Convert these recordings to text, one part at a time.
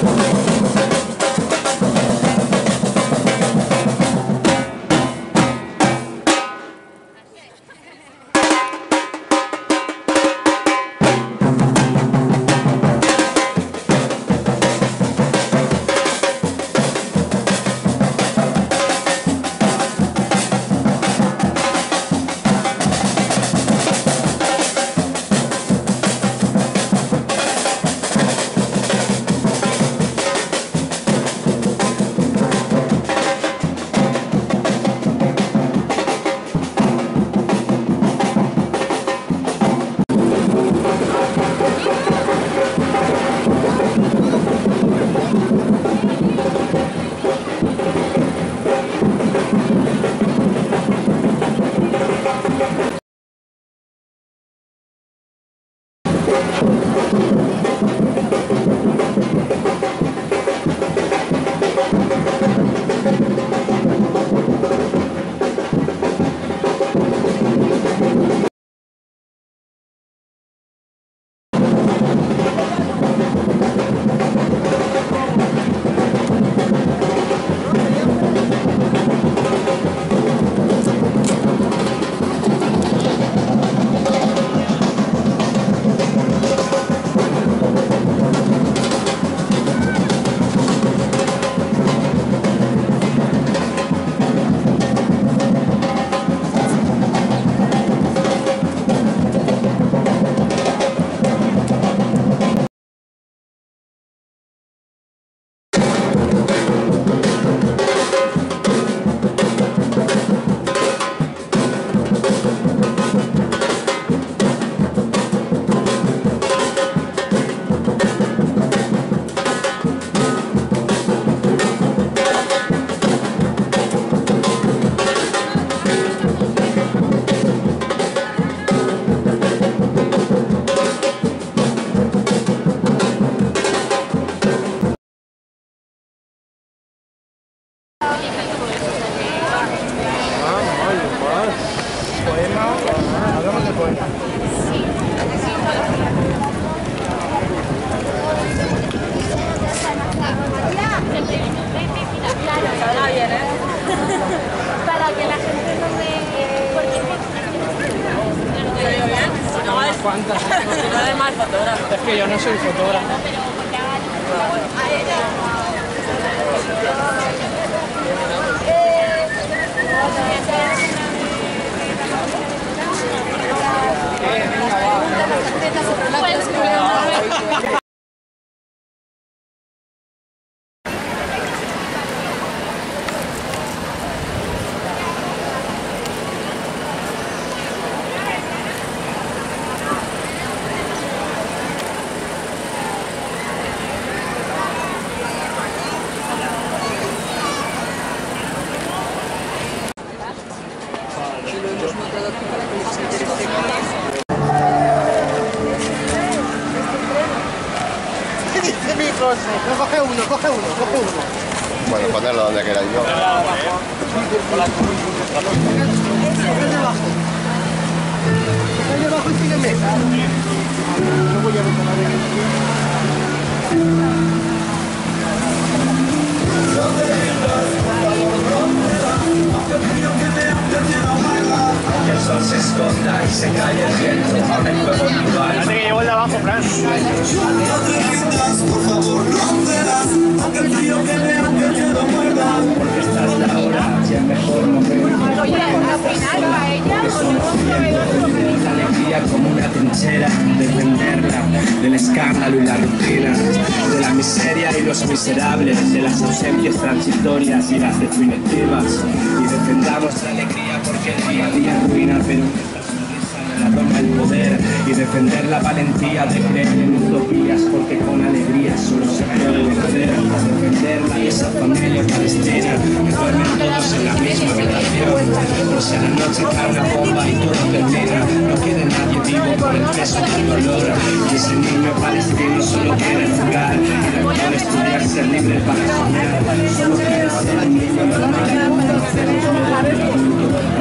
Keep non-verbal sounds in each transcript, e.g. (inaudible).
Para отношусь No. Coge uno, coge uno, coge uno. Bueno, ponerlo donde queráis yo. Abajo sígueme. Yo voy a sol se esconda y se calle el viento, el igual. Espérate que llevo el de abajo, Fran. Porque esta es la hora y el mejor momento. Oye, al final a ella La alegría como una trinchera, defenderla del escándalo y la rutina, de la miseria y los miserables, de las ausencias transitorias y las definitivas. Y defendamos la alegría porque el día a día ruina, pero la toma el poder. Y defender la valentía de creer en utopías porque con alegría solo se puede vencer. Defenderla y esa familia palestina que duermen todos en la misma habitación. Por si a la noche cae una bomba y todo termina, no quede nadie vivo por el peso del dolor. Y ese niño palestino solo quiere jugar y después estudiar ser libre para soñar. Quiere ser un niño normal,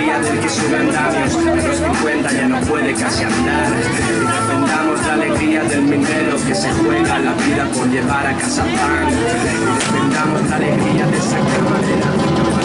Saben lo que es fascismo y todo eso. sube andamios, a los 50 ya no puede casi andar. Y defendamos la alegría del minero que se juega la vida por llevar a casa pan. Defendamos la alegría de sacar madera.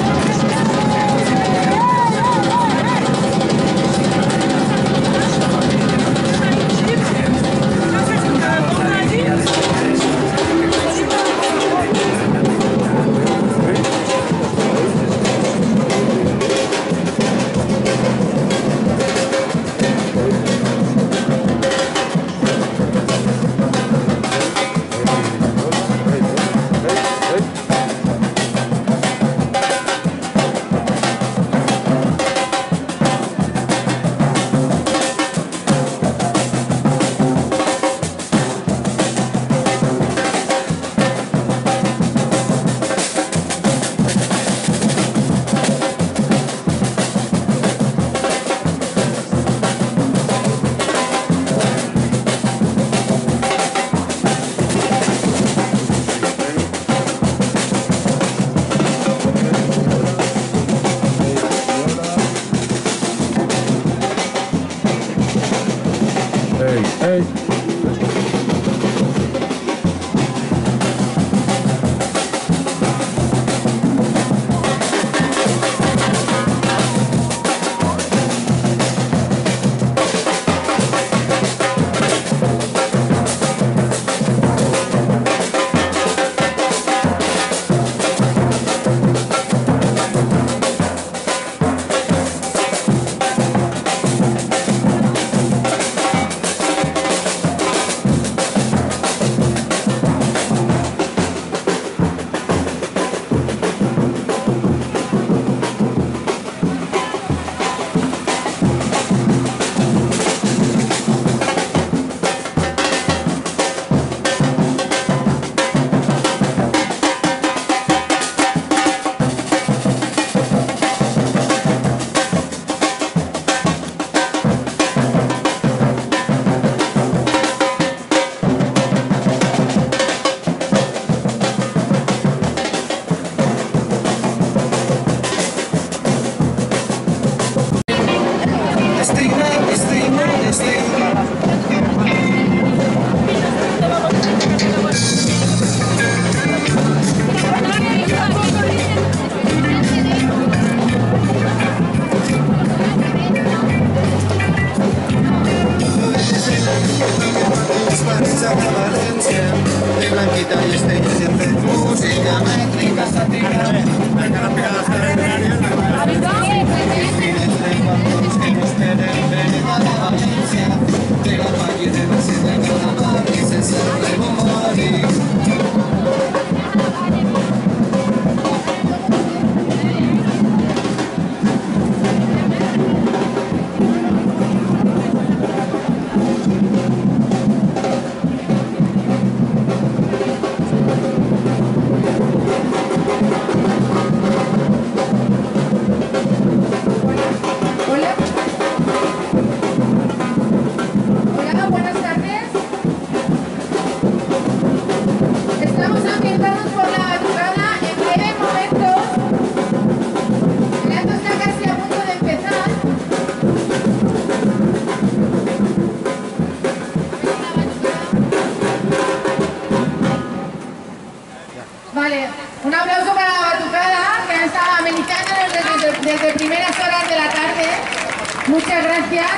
Gracias.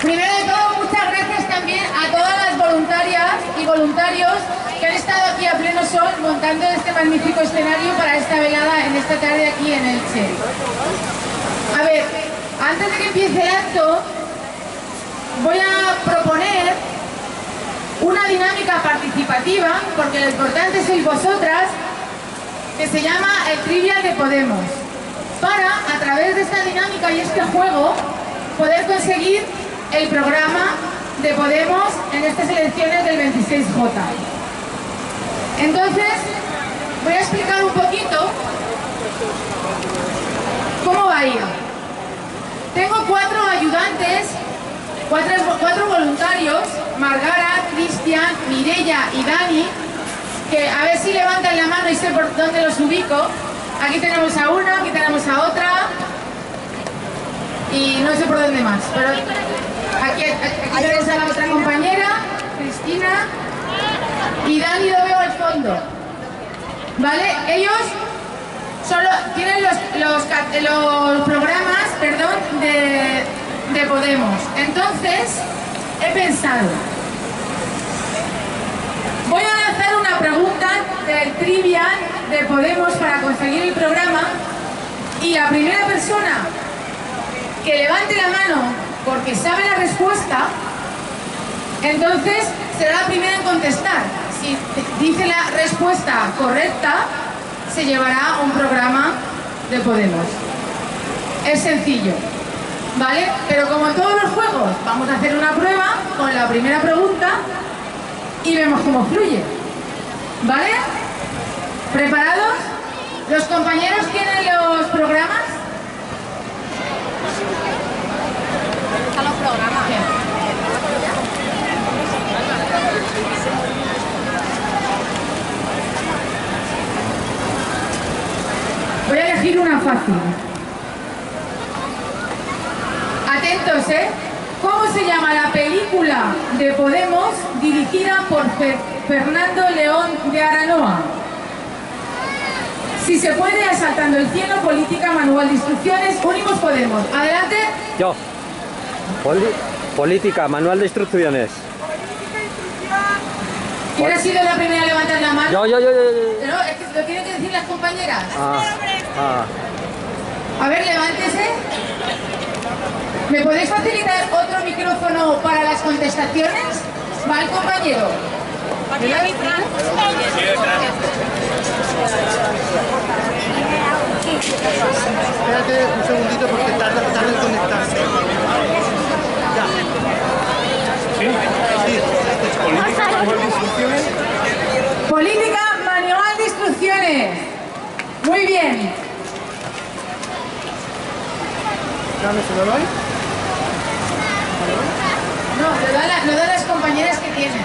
Primero de todo, muchas gracias también a todas las voluntarias y voluntarios que han estado aquí a pleno sol montando este magnífico escenario para esta velada en esta tarde aquí en Elche. A ver, antes de que empiece el acto, voy a proponer una dinámica participativa, porque lo importante sois vosotras, que se llama el Trivial de Podemos, para, a través de esta dinámica y este juego, poder conseguir el programa de Podemos en estas elecciones del 26J. Entonces, voy a explicar un poquito cómo va a ir. Tengo cuatro ayudantes, cuatro, voluntarios, Margara, Cristian, Mirella y Dani, que a ver si levantan la mano y sé por dónde los ubico. Aquí tenemos a una, aquí tenemos a otra. Y no sé por dónde más. Pero aquí, aquí a la otra compañera, Cristina, y Dani lo veo al fondo. ¿Vale? Ellos solo tienen los, los, programas perdón, de, de Podemos. Entonces, he pensado, voy a lanzar una pregunta del trivia de Podemos para conseguir el programa y la primera persona que levante la mano porque sabe la respuesta, entonces será la primera en contestar. Si dice la respuesta correcta, se llevará un programa de Podemos. Es sencillo, ¿vale? Pero como en todos los juegos, vamos a hacer una prueba con la primera pregunta y vemos cómo fluye. ¿Vale? ¿Preparados? ¿Los compañeros tienen los programas? Voy a elegir una fácil. Atentos, ¿eh? ¿Cómo se llama la película de Podemos dirigida por Fer- Fernando León de Aranoa? Si se puede, asaltando el cielo, política, manual de instrucciones, unimos Podemos. Adelante. Yo. Política, manual de instrucciones. ¿Quién ha sido la primera a levantar la mano? Yo, yo, yo, yo, yo. No, es que lo tienen que decir las compañeras. Ah, ah. A ver, levántese. ¿Me podéis facilitar otro micrófono para las contestaciones? ¿Va el compañero? Espérate un segundito porque tarda, tarda en conectarse. Ya. Sí. Política manual de instrucciones. Muy bien. Dame, ¿se lo doy? No, lo dan, lo dan las compañeras que tienen.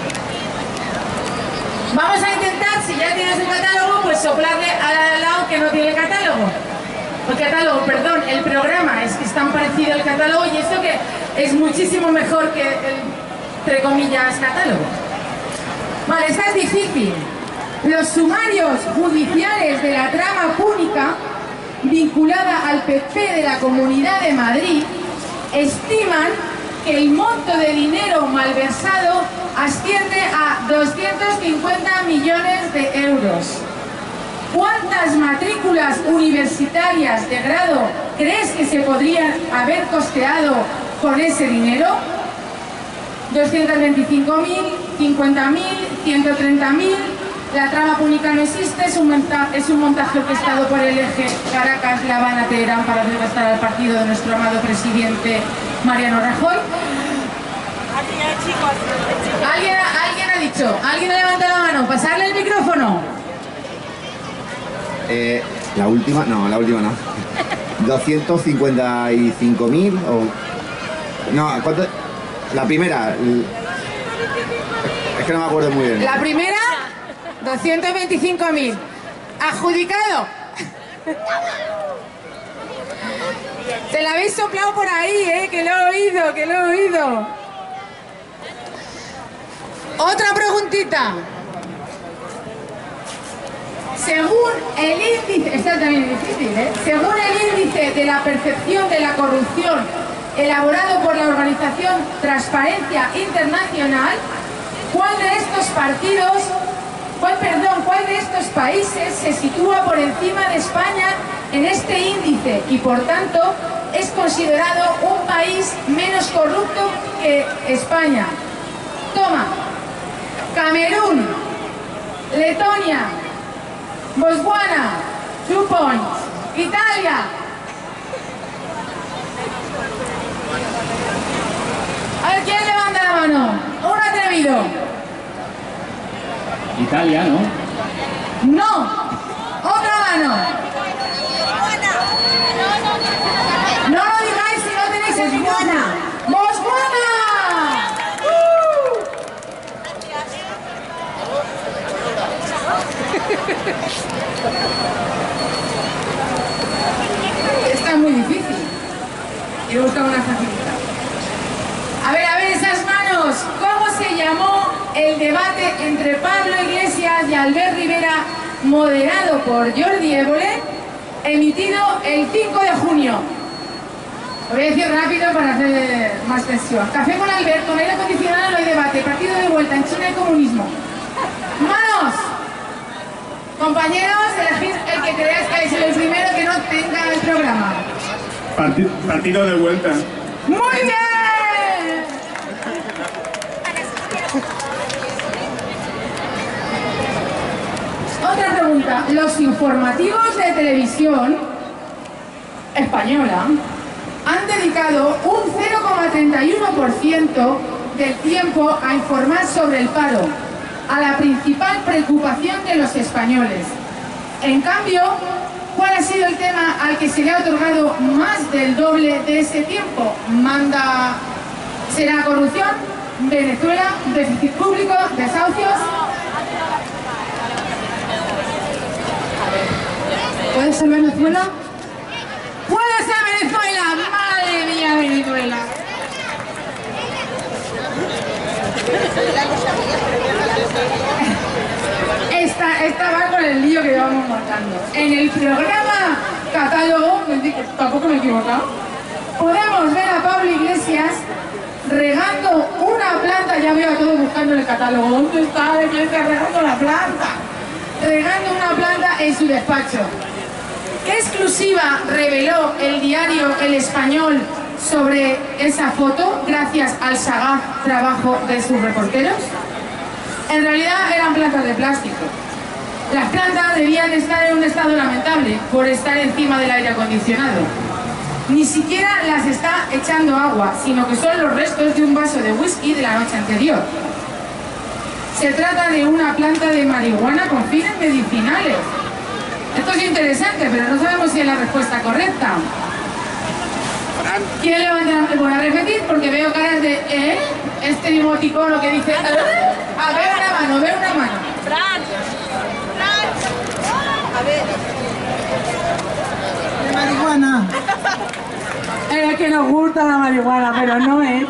Vamos a intentar, si ya tienes un catálogo, pues soplarle al lado que no tiene catálogo. El catálogo, perdón, el programa, es que es tan parecido al catálogo y esto que es muchísimo mejor que el, entre comillas, catálogo. Vale, esta es difícil. Los sumarios judiciales de la trama púnica vinculada al PP de la Comunidad de Madrid estiman que el monto de dinero malversado asciende a 250 millones de euros. ¿Cuántas matrículas universitarias de grado crees que se podrían haber costeado con ese dinero? 225.000, 50.000, 130.000. La trama pública no existe, es un, monta- es un montaje orquestado por el eje Caracas, La Habana, Teherán para desgastar al partido de nuestro amado presidente Mariano Rajoy. Aquí hay chicos. ¿Alguien, ha- alguien ha dicho? ¿Alguien ha levantado la mano? ¿Pasarle el micrófono? Eh, la última, no, la última no. (laughs) 255.000 o... No, ¿cuánto? La primera. Es que no me acuerdo muy bien. La primera, 225.000. ¿Adjudicado? Se la habéis soplado por ahí, ¿eh? Que lo he oído, que lo he oído. Otra preguntita. Según el índice, esta también difícil, ¿eh? Según el índice de la percepción de la corrupción elaborado por la organización Transparencia Internacional, ¿cuál de estos partidos, cuál, perdón, cuál de estos países se sitúa por encima de España en este índice y por tanto es considerado un país menos corrupto que España? Toma, Camerún, Letonia, Botswana, two. Italia. A ver, ¿quién levanta la mano? Un atrevido. Italia, ¿no? No. Otra mano. No lo digáis si no tenéis el. ¡Uh! Está muy difícil. y busca una facilita. A ver, a ver esas manos. ¿Cómo se llamó el debate entre Pablo Iglesias y Albert Rivera, moderado por Jordi Évole, emitido el 5 de junio? Lo voy a decir rápido para hacer más tensión. Café con Albert, con aire acondicionado no hay debate. Partido de vuelta en China y comunismo. ¡Manos! Compañeros, elegid el que creáis que es el primero que no tenga el programa. Parti- partido de vuelta. ¡Muy bien! Otra pregunta. Los informativos de televisión española han dedicado un 0,31% del tiempo a informar sobre el paro, a la principal preocupación de los españoles. En cambio, ¿cuál ha sido el tema al que se le ha otorgado más del doble de ese tiempo? Manda, ¿será corrupción? Venezuela, déficit público, desahucios. ¿Puede ser Venezuela? ¡Puede ser Venezuela! ¡Madre mía, Venezuela! Esta, esta va con el lío que llevamos montando. En el programa catálogo, tampoco me he equivocado, podemos ver a Pablo Iglesias regando una planta, ya veo a todos buscando en el catálogo, ¿dónde está Iglesias regando la planta? Regando una planta en su despacho. ¿Qué exclusiva reveló el diario El Español sobre esa foto gracias al sagaz trabajo de sus reporteros? En realidad eran plantas de plástico. Las plantas debían estar en un estado lamentable por estar encima del aire acondicionado. Ni siquiera las está echando agua, sino que son los restos de un vaso de whisky de la noche anterior. Se trata de una planta de marihuana con fines medicinales. Esto es interesante, pero no sabemos si es la respuesta correcta. ¿Quién levanta la mano? Voy a repetir porque veo caras de ¿eh? Este emoticono que dice ¿eh? A ver una mano, veo una mano. Fran. Fran. A ver. De marihuana. Es que nos gusta la marihuana, pero no es. Yo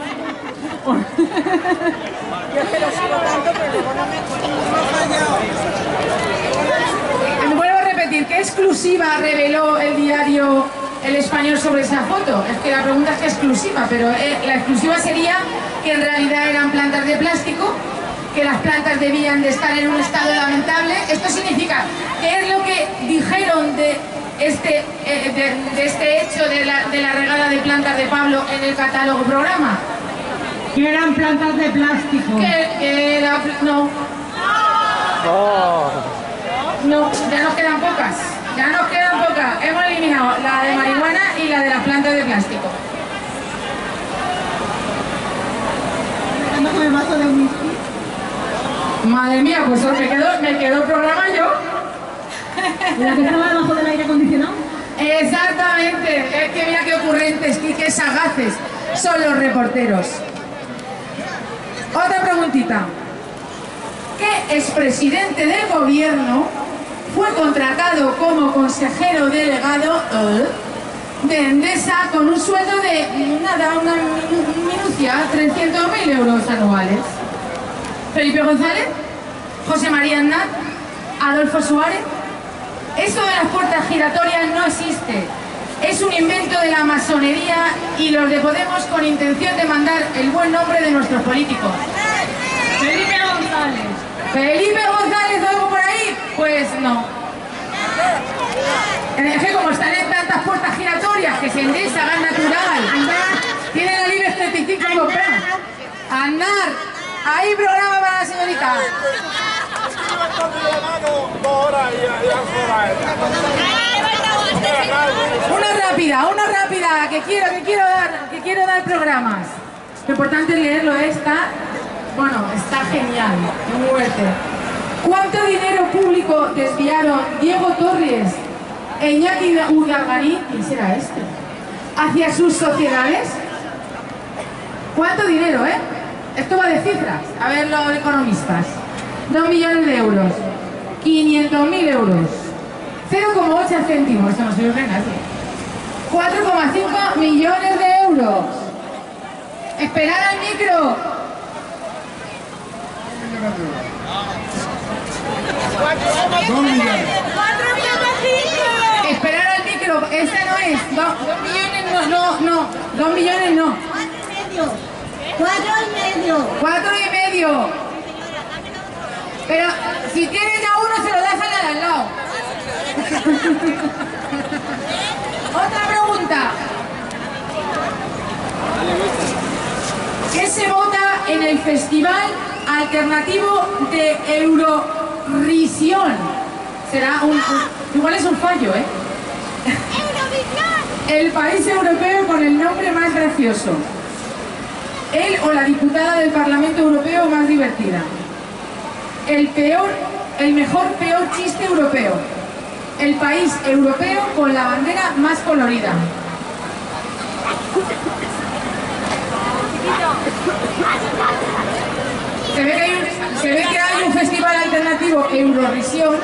es que lo sigo tanto, pero luego no me acuerdo. Eh, Vuelvo a repetir, ¿qué exclusiva reveló el diario El Español sobre esa foto? Es que la pregunta es que exclusiva, pero eh, la exclusiva sería que en realidad eran plantas de plástico, que las plantas debían de estar en un estado lamentable. Esto significa, ¿qué es lo que dijeron de este, eh, de, de este hecho de la, de la regada de plantas de Pablo en el catálogo programa? Que eran plantas de plástico. Que, que la- no, Oh, No, ya nos quedan pocas. Ya nos quedan pocas. Hemos eliminado la de marihuana y la de las plantas de plástico. Madre mía, pues me quedó, me quedó el programa yo. ¿La que estaba debajo del aire acondicionado? Exactamente. Es que mira qué ocurrentes y qué sagaces son los reporteros. Otra preguntita. ¿Qué expresidente del gobierno fue contratado como consejero delegado eh, de Endesa con un sueldo de nada, una minu- minucia, 300.000 euros anuales? Felipe González, José María Aznar, Adolfo Suárez. Esto de las puertas giratorias no existe. Es un invento de la masonería y los de Podemos con intención de mandar el buen nombre de nuestros políticos. Felipe González. ¿Felipe González algo por ahí? Pues no. Es que como están en tantas puertas giratorias que se endesa gas natural, tiene la libre 35 comprada. Andar. Ahí programa para la señorita. Una rápida, una rápida, que quiero, que quiero dar, que quiero dar programas. Lo importante es leerlo, ¿eh? está, bueno, está genial, muy fuerte. ¿Cuánto dinero público desviaron Diego Torres e Iñaki Urdangarín, quién será este, hacia sus sociedades? ¿Cuánto dinero, eh? Esto va de cifras. A ver los economistas. 2 millones de euros. 500.000 euros. 0,8 céntimos. Esto no se lo cree nadie. 4,5 millones de euros. Esperar al micro. Dos millones. Esperar al micro. Esa no es. Do- dos millones no, no, no. Dos millones no. Cuatro y medio. Cuatro y medio. Pero si tienes ya uno, se lo das al de al lado. (laughs) Otra pregunta. ¿Qué se vota en el Festival Alternativo de Eurovisión? Será un, un- Igual es un fallo, ¿eh? El país europeo con el nombre más gracioso. Él o la diputada del Parlamento Europeo más divertida. El peor, el mejor peor chiste europeo. El país europeo con la bandera más colorida. Se ve, que hay un, se ve que hay un festival alternativo Eurovisión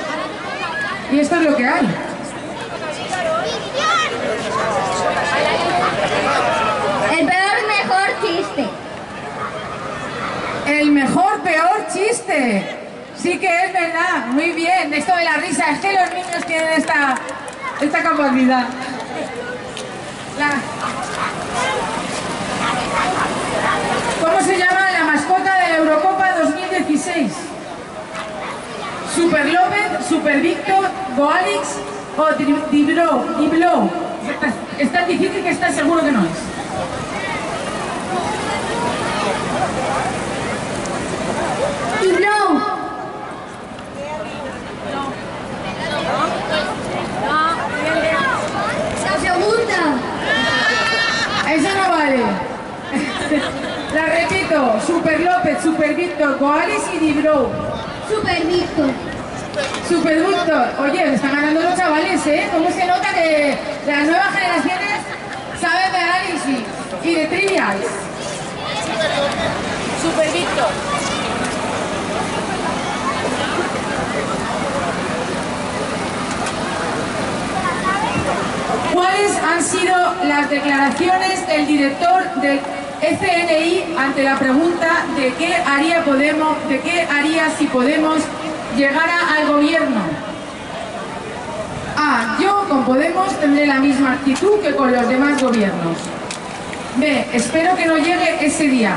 y esto es lo que hay. El peor mejor chiste. El mejor, peor chiste. Sí que es verdad. Muy bien. Esto de la risa. Es que los niños tienen esta, esta capacidad. La- ¿Cómo se llama la mascota de la Eurocopa 2016? Super López, Super Víctor, Goalix o Di- Diblo. Diblo. Es tan difícil que está seguro que no es. Y blow. La segunda. Eso no vale. (laughs) La repito, Super López, Super Víctor, Goalis y Dibro. Super Víctor. Super Víctor. Oye, están ganando los chavales, ¿eh? ¿Cómo se nota que las nuevas generaciones saben de análisis y de trivias? Super Víctor. ¿Cuáles han sido las declaraciones del director del FNI ante la pregunta de qué haría Podemos, de qué haría si Podemos llegara al gobierno? A. Yo con Podemos tendré la misma actitud que con los demás gobiernos. B. Espero que no llegue ese día.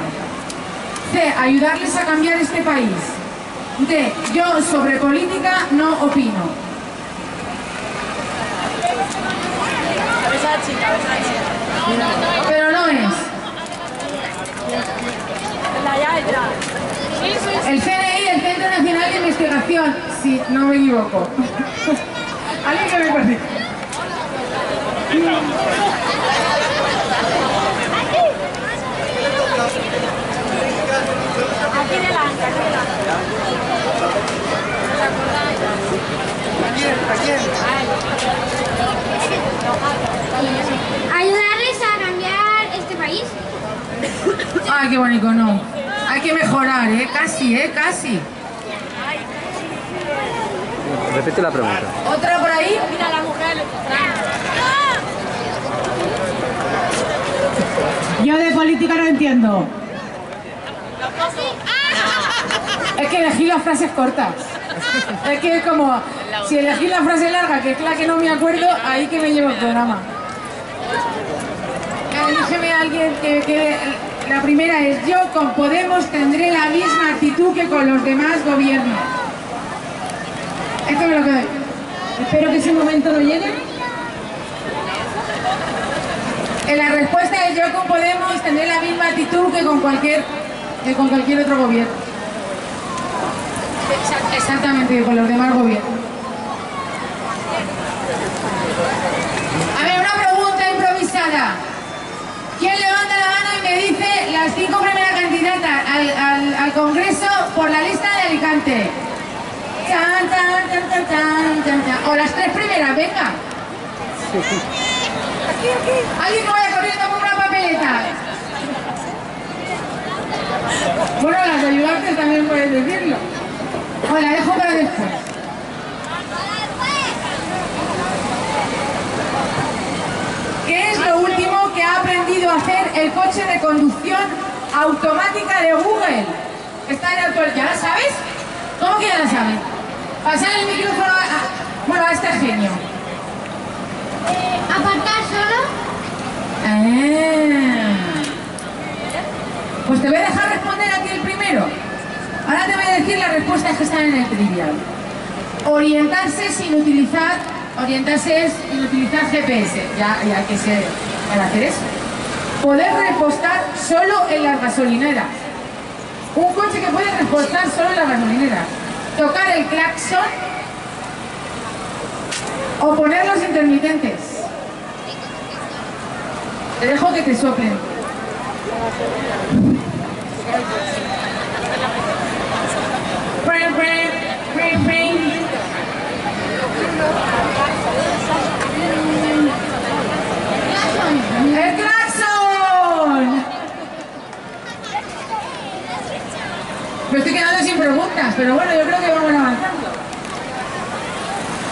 C. Ayudarles a cambiar este país. D. Yo sobre política no opino no es. La Yaya. Sí, sí, sí. El CNI, el Centro Nacional de Investigación, si no me equivoco. (laughs) Alguien que me corrija. Aquí delante, aquí delante. Ayudarles a cambiar este país. Ay, qué bonito, no. Hay que mejorar, ¿eh? Casi, ¿eh? Casi. Repite la pregunta. ¿Otra por ahí? Mira la mujer. Yo de política no entiendo. Es que elegí las frases cortas. Es que es como, si elegí la frase larga, que es la que no me acuerdo, ahí que me llevo el programa. Elígeme a alguien que, que- La primera es, yo con Podemos tendré la misma actitud que con los demás gobiernos. Esto me lo quedo. Espero que ese momento no llegue. En la respuesta es, yo con Podemos tendré la misma actitud que con cualquier, que con cualquier otro gobierno. Exa- Exactamente, con los demás gobiernos. A ver, una pregunta improvisada. ¿Quién levanta la me dice las cinco primeras candidatas al, Congreso por la lista de Alicante? O las tres primeras, venga. Alguien que vaya corriendo con una papeleta. Bueno, las ayudantes también puedes decirlo. O la dejo para después. ¿Qué es lo último que ha aprendido a hacer el coche de conducción automática de Google. Está en actual. ¿Ya la sabes? ¿Cómo que ya la sabes? Pasar el micrófono a, bueno, a este genio. ¿Aparcar solo? Ah. Pues te voy a dejar responder a ti el primero. Ahora te voy a decir las respuestas que están en el trivial. Orientarse sin utilizar, orientarse es utilizar GPS, ya, ya que sé para hacer eso. Poder repostar solo en las gasolineras. Un coche que puede repostar solo en las gasolineras. Tocar el claxon o poner los intermitentes. Te dejo que te soplen. ¡El claxon! Me estoy quedando sin preguntas, pero bueno, yo creo que vamos avanzando.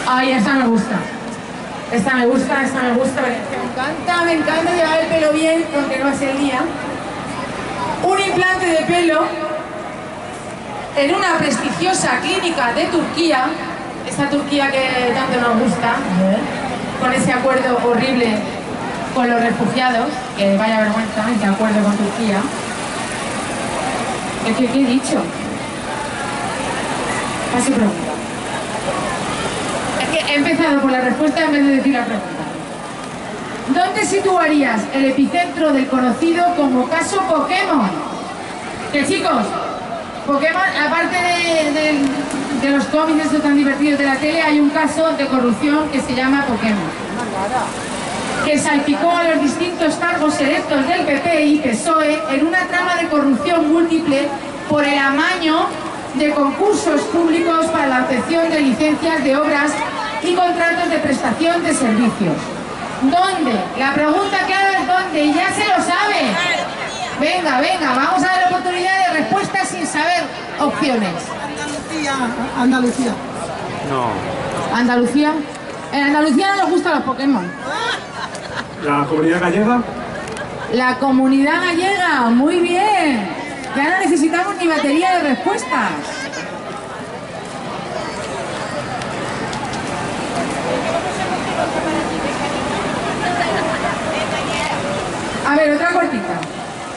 Ay, esta me gusta. Esta me gusta, esta me gusta. Me encanta, me encanta llevar el pelo bien, aunque no es el día. Un implante de pelo en una prestigiosa clínica de Turquía, esa Turquía que tanto nos gusta, con ese acuerdo horrible con los refugiados, que vaya vergüenza ese acuerdo con Turquía. ¿Qué, qué, qué he dicho? Paso pregunta. Es que he empezado por la respuesta en vez de decir la pregunta. ¿Dónde situarías el epicentro del conocido como caso Pokémon? Que chicos, Pokémon, aparte de, de- de los cómics tan divertidos de la tele, hay un caso de corrupción que se llama Pokémon que salpicó a los distintos cargos electos del PP y PSOE en una trama de corrupción múltiple por el amaño de concursos públicos para la obtención de licencias de obras y contratos de prestación de servicios. ¿Dónde? La pregunta clave es ¿dónde? Y ya se lo sabe. Venga, venga, vamos a dar la oportunidad de respuesta sin saber opciones. Andalucía, Andalucía. No. Andalucía. En Andalucía no nos gustan los Pokémon. La comunidad gallega, La comunidad gallega, muy bien. Ya no necesitamos ni batería de respuestas. A ver, otra cortita.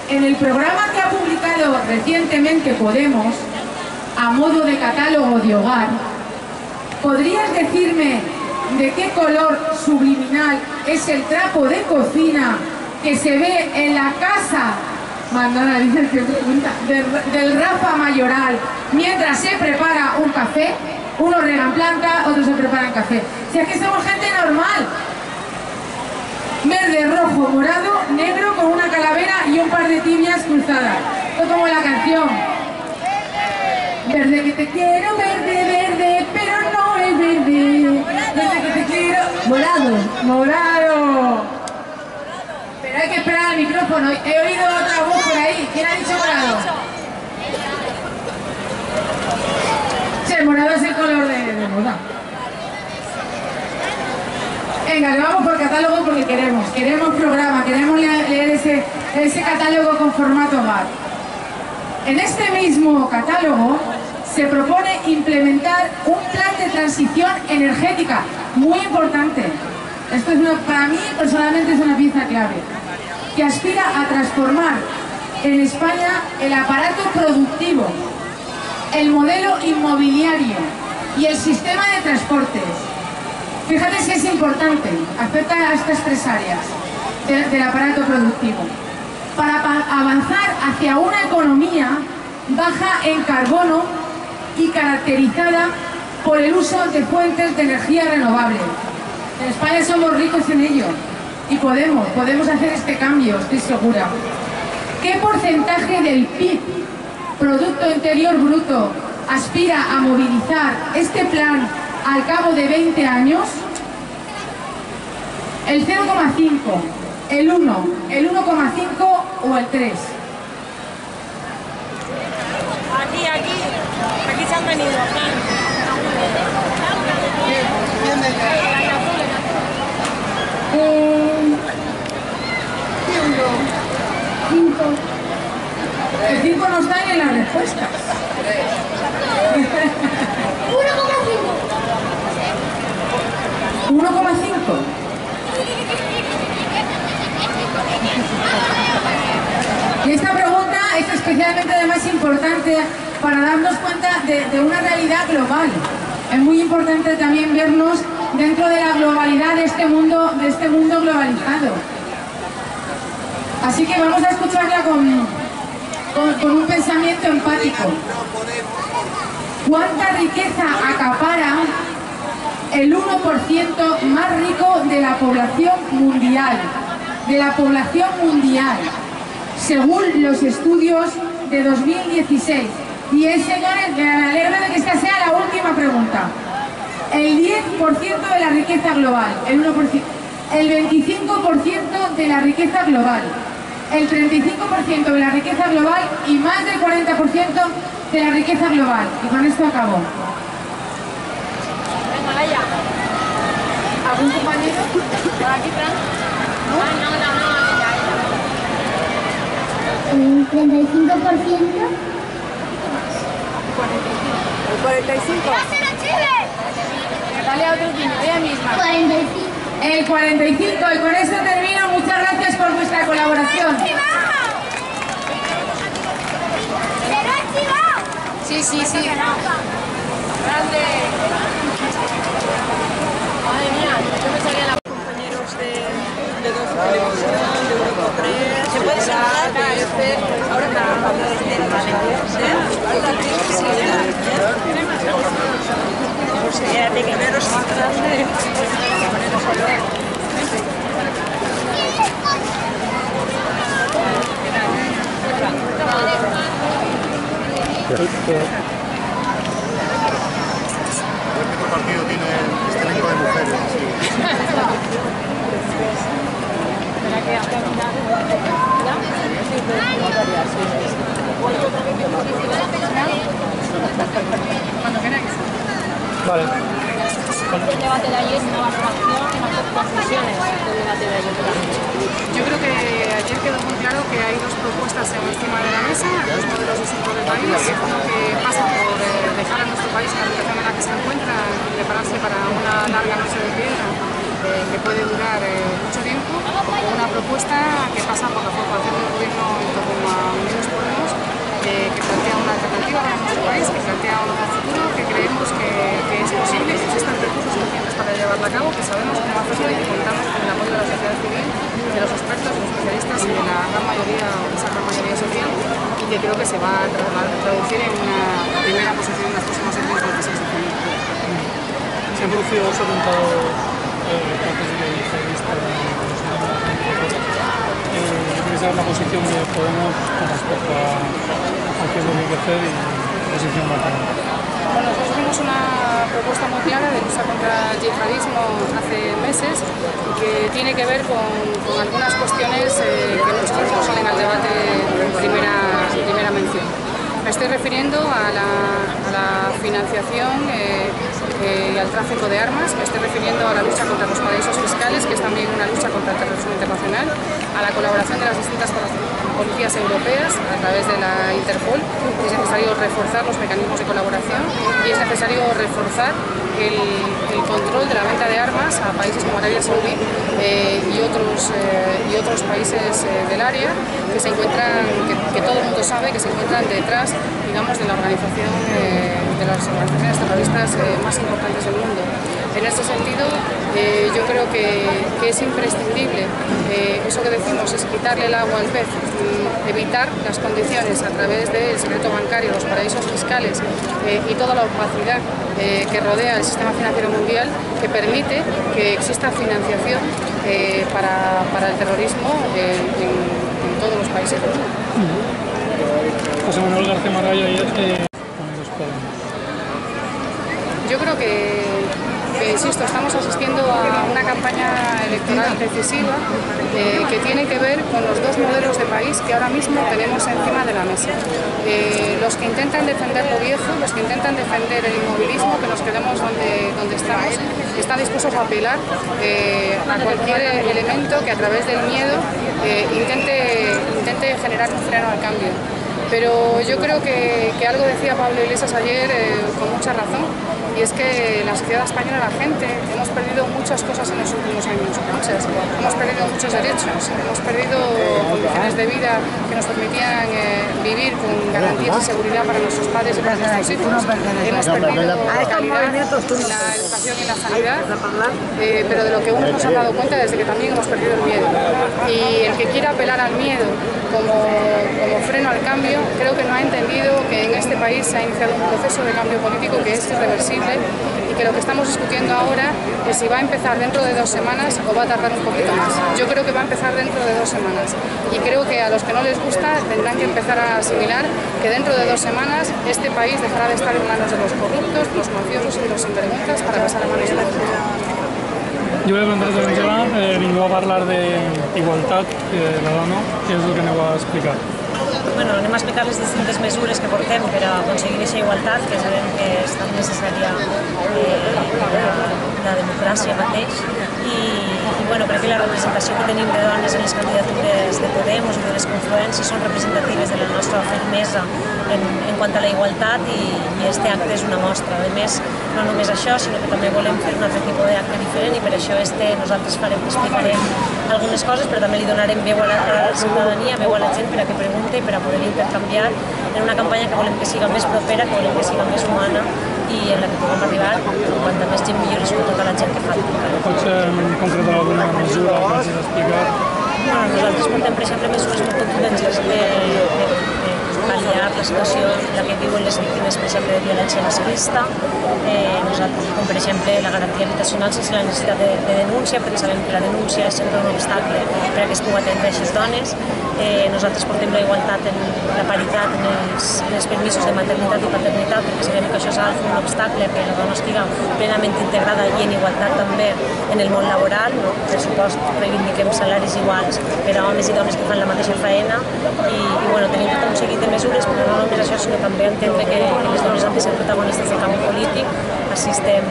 En el programa que ha publicado recientemente Podemos, a modo de catálogo de hogar, ¿podrías decirme de qué color subliminal es el trapo de cocina que se ve en la casa del Rafa Mayoral mientras se prepara un café? Unos regan planta, otros se preparan café. Si es que somos gente normal. Verde, rojo, morado, negro con una calavera y un par de tibias cruzadas. Esto como la canción. Verde que te quiero, verde, verde, Morado, morado. Pero hay que esperar al micrófono. He oído otra voz por ahí. ¿Quién ha dicho morado? Sí, el morado es el color de, de moda. Venga, que vamos por catálogo porque queremos. Queremos programa, queremos le- leer ese, ese catálogo con formato GAR. En este mismo catálogo se propone implementar un plan de transición energética muy importante. Esto es para mí personalmente es una pieza clave, que aspira a transformar en España el aparato productivo, el modelo inmobiliario y el sistema de transportes. Fíjate si es importante, afecta a estas tres áreas de- del aparato productivo. Para pa- avanzar hacia una economía baja en carbono y caracterizada por el uso de fuentes de energía renovable. En España somos ricos en ello y podemos, podemos hacer este cambio, estoy segura. ¿Qué porcentaje del PIB, Producto Interior Bruto, aspira a movilizar este plan al cabo de 20 años? El 0,5, el 1, el 1,5 o el 3. Aquí, aquí. Aquí se han venido. Cinco. El 5 no está ni en las respuestas. 1,5. 1,5. Y esta pregunta es especialmente además importante para darnos cuenta de, una realidad global. Es muy importante también vernos dentro de la globalidad de este mundo, de este mundo globalizado. Así que vamos a escucharla con, con, con un pensamiento empático. ¿Cuánta riqueza acapara el 1% más rico de la población mundial? De la población mundial, según los estudios de 2016. Y es, señores, me alegro de que esta sea la última pregunta. El 10% de la riqueza global, el 1%, el 25% de la riqueza global, el 35% de la riqueza global y más del 40% de la riqueza global. Y con esto acabo. ¿Algún compañero? ¿Por aquí, Fran? El 35%. El 45. Dale a otro niño, ella misma. 45. El 45 y con eso termino. Muchas gracias por vuestra colaboración. Sí, sí, sí. Grande. Madre mía, yo me salía la... compañeros de, de 12 Televisión, de Grupo 3, este, partido tiene este de mujeres. (laughs) sí. Vale. El debate de ayer, una valoración, conclusiones del debate de ayer. Yo creo que ayer quedó muy claro que hay dos propuestas encima de la mesa, dos modelos distintos del país, uno que pasa por eh, dejar a nuestro país en la situación en la que se encuentra y prepararse para una larga noche de piedra que puede durar eh, mucho tiempo, una propuesta que pasa por la formación del gobierno en torno a Unidos Podemos, eh, que plantea una alternativa para nuestro país, que plantea un futuro, que creemos que, es posible, que existen recursos suficientes para llevarla a cabo, que sabemos a hacerlo y que contamos con el apoyo de la sociedad civil, de los expertos, de los especialistas y de la gran mayoría, o esa gran mayoría social, y que creo que se va a tra- traducir en una primera posición en las próximas elecciones del 26 de junio. Se han producido dos atentados eh, quería saber la posición de Podemos con respecto a, a qué es lo que hay que hacer y la posición va a tomar. Bueno, nosotros hicimos una propuesta muy clara de lucha contra el yihadismo hace meses que tiene que ver con, con algunas cuestiones eh, que no salen al debate en primera, en primera mención. Me estoy refiriendo a la, financiación eh, eh, y al tráfico de armas, me estoy refiriendo a la lucha contra los paraísos fiscales, que es también una lucha contra el terrorismo internacional, a la colaboración de las distintas policías europeas a través de la Interpol. Es necesario reforzar los mecanismos de colaboración y es necesario reforzar el, control de la venta de armas a países como Arabia Saudí eh, y, otros, y otros países del área que se encuentran, que, que todo el mundo sabe que se encuentran detrás, digamos, de la organización, eh, de las organizaciones terroristas eh, más importantes del mundo. En este sentido, eh, yo creo que, que es imprescindible eh, eso que decimos, es quitarle el agua al pez, mm, evitar las condiciones a través del secreto bancario, los paraísos fiscales eh, y toda la opacidad eh, que rodea el sistema financiero mundial que permite que exista financiación para, para el terrorismo en todos los países del mundo. José Manuel García Margallo Unidos Podemos. Yo creo que, insisto, estamos asistiendo a una campaña electoral decisiva eh, que tiene que ver con los dos modelos de país que ahora mismo tenemos encima de la mesa. Eh, los que intentan defender lo viejo, los que intentan defender el inmovilismo, que nos quedemos donde, donde estamos, están dispuestos a apelar eh, a cualquier elemento que a través del miedo intente, intente generar un freno al cambio. Pero yo creo que, que algo decía Pablo Iglesias ayer con mucha razón, y es que la sociedad española, la gente, hemos perdido muchas cosas en los últimos años, muchas. Hemos perdido muchos derechos, hemos perdido condiciones de vida que nos permitían eh, vivir con garantías y seguridad para nuestros padres y para nuestros hijos. Hemos perdido calidad en la educación y en la sanidad, eh, pero de lo que uno nos ha dado cuenta desde que también hemos perdido el miedo. Y el que quiera apelar al miedo como, como freno al cambio, creo que no ha entendido que en este país se ha iniciado un proceso de cambio político que es irreversible y que lo que estamos discutiendo ahora es si va a empezar dentro de dos semanas o va a tardar un poquito más. Yo creo que va a empezar dentro de dos semanas y creo que a los que no les gusta tendrán que empezar a asimilar que dentro de dos semanas este país dejará de estar en manos de los corruptos, los mafiosos y los sinvergüenzas para pasar a manos de la gente. Jo voy a preguntar a Angela, eh, vinc a parlar d'igualtat, eh, la dona, què és el que aneu a explicar? Bueno, anem a explicar les distintes mesures que portem per a aconseguir aquesta igualtat, que sabem que és tan necessària eh, la democràcia mateix, i bueno, crec que la representació que tenim de dones en les candidatures de Podemos i de les confluències són representatives de la nostra fermesa en, en quant a la igualtat i, i este acte és una mostra. A més, no només això, sinó que també volem fer un altre tipus d'acte diferent i per això este nosaltres farem, explicarem algunes coses, però també li donarem veu a la, a la ciutadania, veu a la gent per a que pregunte i per a poder intercanviar en una campanya que volem que siga més propera, que volem que siga més humana i en la que puguem arribar quanta més gent millor i sobretot a la gent que fa. Pots eh, concretar alguna mesura que hagis explicat? Bueno, nosaltres portem, per exemple, mesures molt contundents de, de, de pal·liar la situació la que viuen les víctimes, per exemple, de violència masclista. Eh, nosaltres, com per exemple la garantia habitacional sense la necessitat de, de denúncia, perquè sabem que la denúncia és sempre un obstacle per a que es pugui atendre a aquestes dones. Eh, nosaltres portem la igualtat, en la paritat en els, en els permisos de maternitat i paternitat, perquè sabem que això és un obstacle que la dona estigui plenament integrada i en igualtat també en el món laboral. No? Per supost, reivindiquem salaris iguals per a homes i dones que fan la mateixa feina i, i bueno, tenim tot un seguit de mesures, però no només això, sinó també entendre que, que les dones han de ser protagonistes del canvi polític. Estem,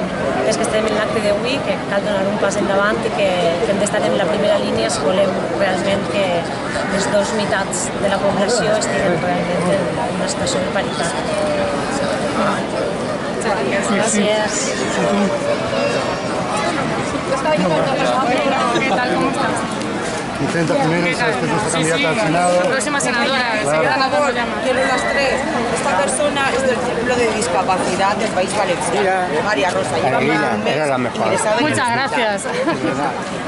és que estem en l'acte d'avui, que cal donar un pas endavant i que, que hem d'estar en la primera línia si volem realment que les dues meitats de la població estiguin realment en una situació de paritat. Gràcies. ¿Qué tal? Vicenta Jiménez, esta es nuestra candidata al Senado. La próxima senadora, llamar. Quiero las tres. Esta persona es del Círculo de Discapacidad del País Valenciano. María Rosa. Lleva un mes era la mejor. Muchas gracias. (laughs)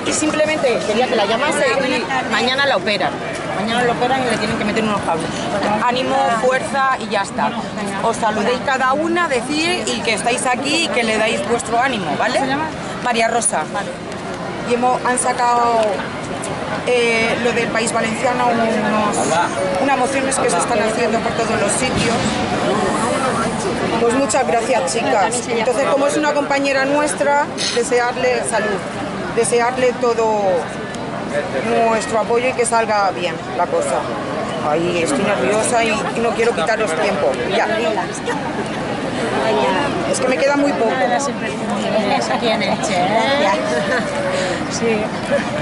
Y simplemente quería que la llamase y mañana la operan. Mañana la operan y le tienen que meter unos cables. Ánimo, fuerza y ya está. Os saludéis cada una, decir y que estáis aquí y que le dais vuestro ánimo, ¿vale? María Rosa. Y han sacado eh, lo del País Valenciano, unos, unas mociones que se están haciendo por todos los sitios. Pues muchas gracias, chicas. Entonces, como es una compañera nuestra, desearle salud, desearle todo nuestro apoyo y que salga bien la cosa. Ahí estoy nerviosa y, y no quiero quitaros tiempo. Ya. Es que me queda muy poco. aquí en Elche, ¿eh? Sí.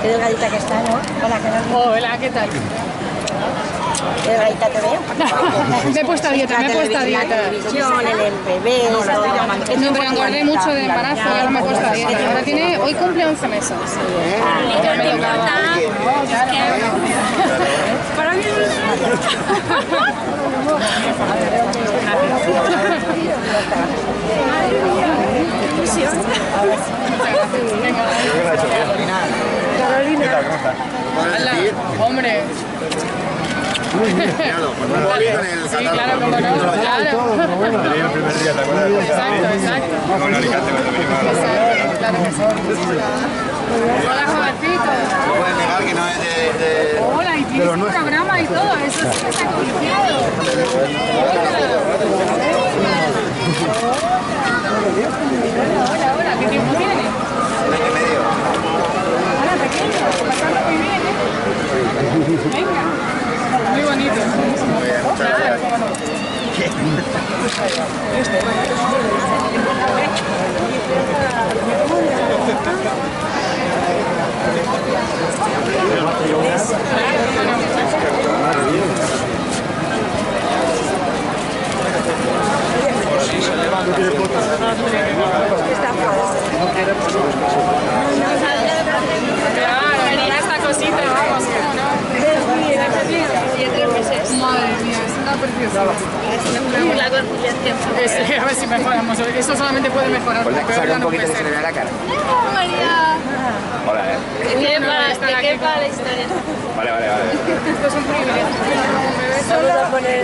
Qué delgadita que está, ¿no? Hola, ¿qué tal? Hola, ¿qué tal? Qué delgadita te veo. (laughs) Me he puesto a dieta, me he puesto a dieta. El No, pero engordé mucho de embarazo y ahora me he puesto a dieta. Ahora tiene, hoy cumple 11 meses. Y ya me tocaba. Para mí (laughs) Carolina. Hola, hombre. Sí, claro, como no, claro. el primer día, ¿te acuerdas? Exacto, exacto. Con Alicante cuando vinimos. Exacto, claro que sí. Hola, jovencito. No pueden negar que no es de... de... Hola, y tienes un programa y todo, eso sí que está conocido. Hola, hola, ¿qué tiempo tienes? Hola, pequeño, pasando muy bien, ¿eh? Venga, muy bonito. Claro, venir esta cosita, vamos cómo no. La conciliación. Es- (laughs) a ver si mejoramos. Esto solamente puede mejorar. Pues saca ahora un no poquito que puede se le ser. vea la cara. María. Hola, eh. ¿De qué va, de qué va la historia? Vale, vale, vale. Esto es un privilegio. Solo poner.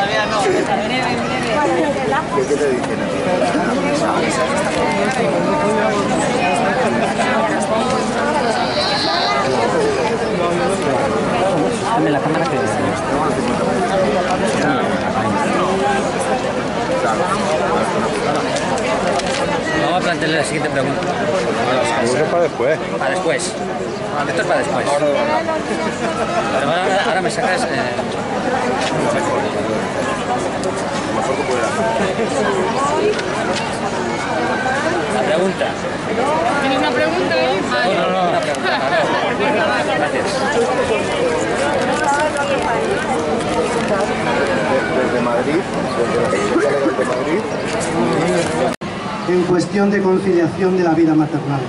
Todavía no. ¿Qué te dicen? Dame la cámara que... Vamos a plantearle la siguiente pregunta. Eso para después. Para después. Esto es para después. Ahora me sacas... eh, La pregunta. ¿Tienes una pregunta ahí? No, no, no, pregunta. Desde Madrid, desde Madrid. en cuestión de conciliación de la vida maternal.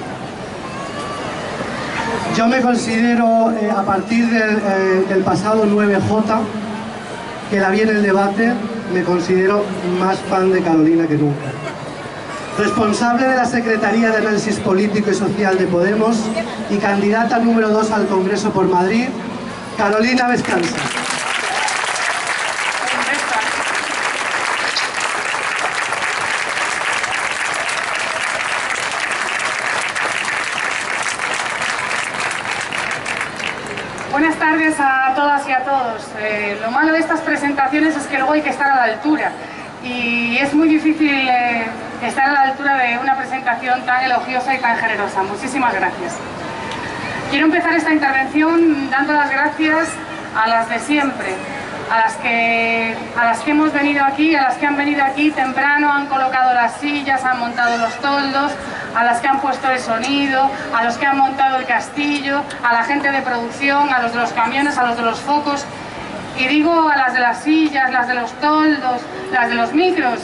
Yo me considero, eh, a partir del, eh, del pasado 9J, que la vi en el debate, me considero más fan de Carolina que nunca. Responsable de la Secretaría de Análisis Político y Social de Podemos y candidata número 2 al Congreso por Madrid, Carolina Vescanza. Buenas tardes a todas y a todos. Eh, lo malo de estas hay que estar a la altura y es muy difícil eh, estar a la altura de una presentación tan elogiosa y tan generosa. Muchísimas gracias. Quiero empezar esta intervención dando las gracias a las de siempre, a las que, a las que hemos venido aquí, a las que han venido aquí temprano, han colocado las sillas, han montado los toldos, a las que han puesto el sonido, a los que han montado el castillo, a la gente de producción, a los de los camiones, a los de los focos. Y digo a las de las sillas, las de los toldos, las de los micros,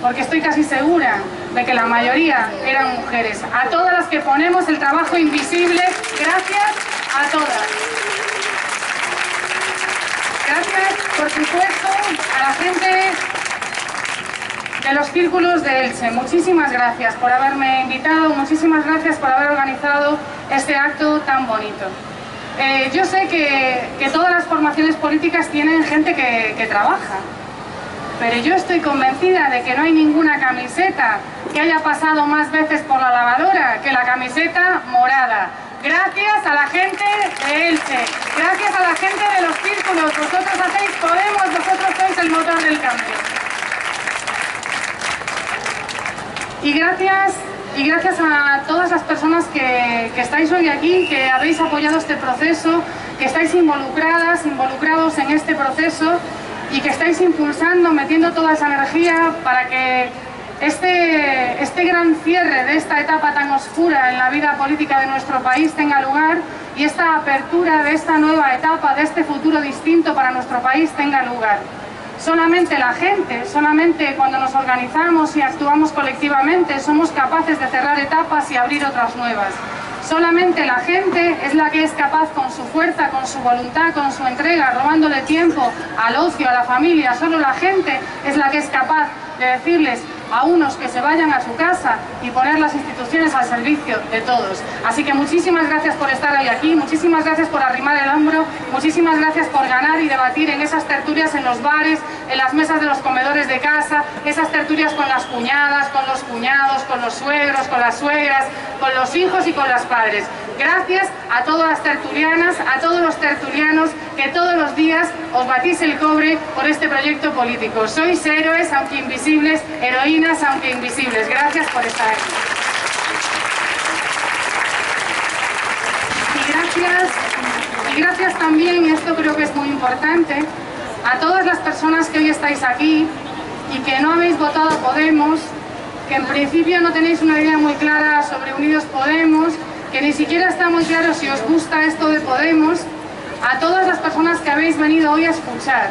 porque estoy casi segura de que la mayoría eran mujeres. A todas las que ponemos el trabajo invisible, gracias a todas. Gracias, por supuesto, a la gente de los círculos de Elche. Muchísimas gracias por haberme invitado, muchísimas gracias por haber organizado este acto tan bonito. Eh, yo sé que, todas las formaciones políticas tienen gente que, que trabaja, pero yo estoy convencida de que no hay ninguna camiseta que haya pasado más veces por la lavadora que la camiseta morada. Gracias a la gente de Elche, gracias a la gente de los círculos, vosotros hacéis Podemos, vosotros sois el motor del cambio. Y gracias, y gracias a todas las personas que, estáis hoy aquí, que habéis apoyado este proceso, que estáis involucradas, involucrados en este proceso y que estáis impulsando, metiendo toda esa energía para que este, este gran cierre de esta etapa tan oscura en la vida política de nuestro país tenga lugar y esta apertura de esta nueva etapa, de este futuro distinto para nuestro país tenga lugar. Solamente la gente, solamente cuando nos organizamos y actuamos colectivamente somos capaces de cerrar etapas y abrir otras nuevas. Solamente la gente es la que es capaz con su fuerza, con su voluntad, con su entrega, robándole tiempo al ocio, a la familia. Solo la gente es la que es capaz de decirles a unos que se vayan a su casa y poner las instituciones al servicio de todos. Así que muchísimas gracias por estar hoy aquí, muchísimas gracias por arrimar el hombro, muchísimas gracias por ganar y debatir en esas tertulias en los bares, en las mesas de los comedores de casa, esas tertulias con las cuñadas, con los cuñados, con los suegros, con las suegras, con los hijos y con las padres. Gracias a todas las tertulianas, a todos los tertulianos que todos los días os batís el cobre por este proyecto político. Sois héroes, aunque invisibles, heroínas, aunque invisibles. Gracias por estar aquí. Y gracias, y gracias también, esto creo que es muy importante, a todas las personas que hoy estáis aquí y que no habéis votado Podemos, que en principio no tenéis una idea muy clara sobre Unidos Podemos, que ni siquiera está muy claro si os gusta esto de Podemos, a todas las personas que habéis venido hoy a escuchar,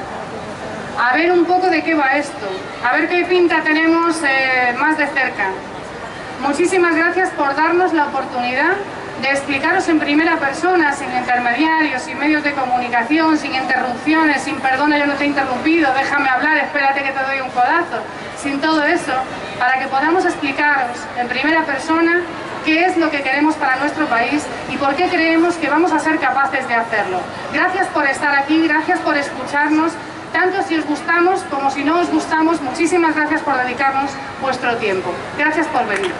a ver un poco de qué va esto, a ver qué pinta tenemos eh, más de cerca. Muchísimas gracias por darnos la oportunidad de explicaros en primera persona, sin intermediarios, sin medios de comunicación, sin interrupciones, sin perdona yo no te he interrumpido, déjame hablar, espérate que te doy un codazo, sin todo eso, para que podamos explicaros en primera persona qué es lo que queremos para nuestro país y por qué creemos que vamos a ser capaces de hacerlo. Gracias por estar aquí, gracias por escucharnos, tanto si os gustamos como si no os gustamos, muchísimas gracias por dedicarnos vuestro tiempo. Gracias por venir.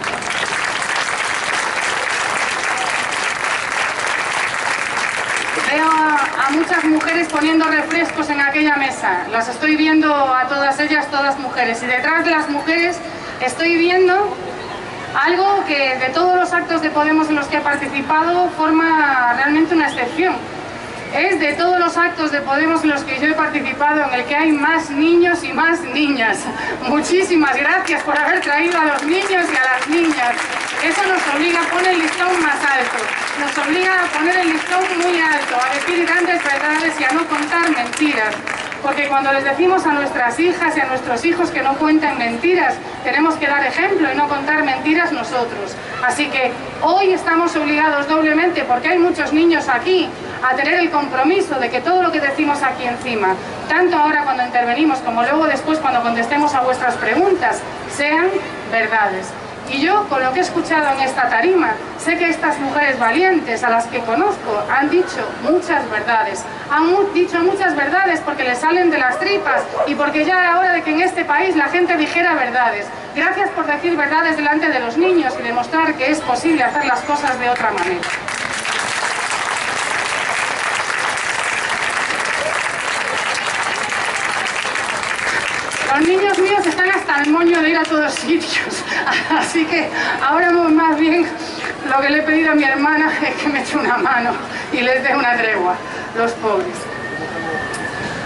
Veo a, muchas mujeres poniendo refrescos en aquella mesa. Las estoy viendo a todas ellas, todas mujeres. Y detrás de las mujeres estoy viendo algo que de todos los actos de Podemos en los que he participado forma realmente una excepción. Es de todos los actos de Podemos en los que yo he participado en el que hay más niños y más niñas. Muchísimas gracias por haber traído a los niños y a las niñas. Eso nos obliga a poner el listón más alto. Nos obliga a poner el listón muy alto, a decir grandes verdades y a no contar mentiras. Porque cuando les decimos a nuestras hijas y a nuestros hijos que no cuenten mentiras, tenemos que dar ejemplo y no contar mentiras nosotros. Así que hoy estamos obligados doblemente, porque hay muchos niños aquí, a tener el compromiso de que todo lo que decimos aquí encima, tanto ahora cuando intervenimos como luego después cuando contestemos a vuestras preguntas, sean verdades. Y yo, con lo que he escuchado en esta tarima, sé que estas mujeres valientes a las que conozco han dicho muchas verdades. Han dicho muchas verdades porque les salen de las tripas y porque ya era hora de que en este país la gente dijera verdades. Gracias por decir verdades delante de los niños y demostrar que es posible hacer las cosas de otra manera. Los niños míos están hasta el moño de ir a todos sitios, (laughs) así que ahora más bien lo que le he pedido a mi hermana es que me eche una mano y les dé una tregua, los pobres.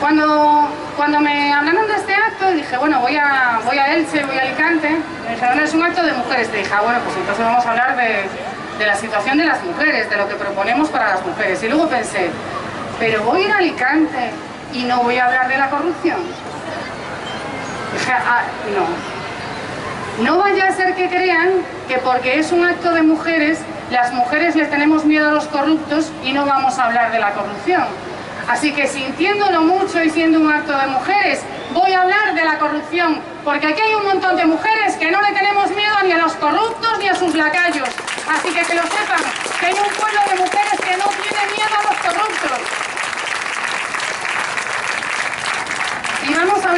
Cuando, cuando me hablaron de este acto, dije, bueno, voy a, voy a Elche, voy a Alicante, me dijeron, es un acto de mujeres. Te dije, ah, bueno, pues entonces vamos a hablar de, de la situación de las mujeres, de lo que proponemos para las mujeres. Y luego pensé, pero voy a ir a Alicante y no voy a hablar de la corrupción. Ah, no. No vaya a ser que crean que porque es un acto de mujeres, las mujeres les tenemos miedo a los corruptos y no vamos a hablar de la corrupción. Así que sintiéndolo mucho y siendo un acto de mujeres, voy a hablar de la corrupción, porque aquí hay un montón de mujeres que no le tenemos miedo ni a los corruptos ni a sus lacayos. Así que que lo sepan, que hay un pueblo de mujeres que no tiene miedo a los corruptos. Y vamos a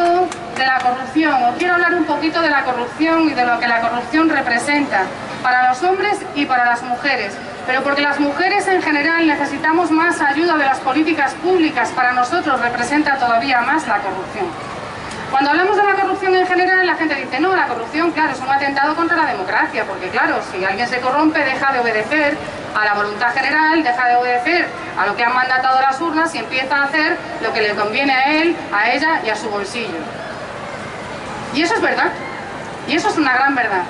de la corrupción, o quiero hablar un poquito de la corrupción y de lo que la corrupción representa para los hombres y para las mujeres. Pero porque las mujeres en general necesitamos más ayuda de las políticas públicas, para nosotros representa todavía más la corrupción. Cuando hablamos de la corrupción en general, la gente dice, no, la corrupción, claro, es un atentado contra la democracia, porque claro, si alguien se corrompe, deja de obedecer a la voluntad general, deja de obedecer a lo que han mandatado las urnas y empieza a hacer lo que le conviene a él, a ella y a su bolsillo. Y eso es verdad, y eso es una gran verdad.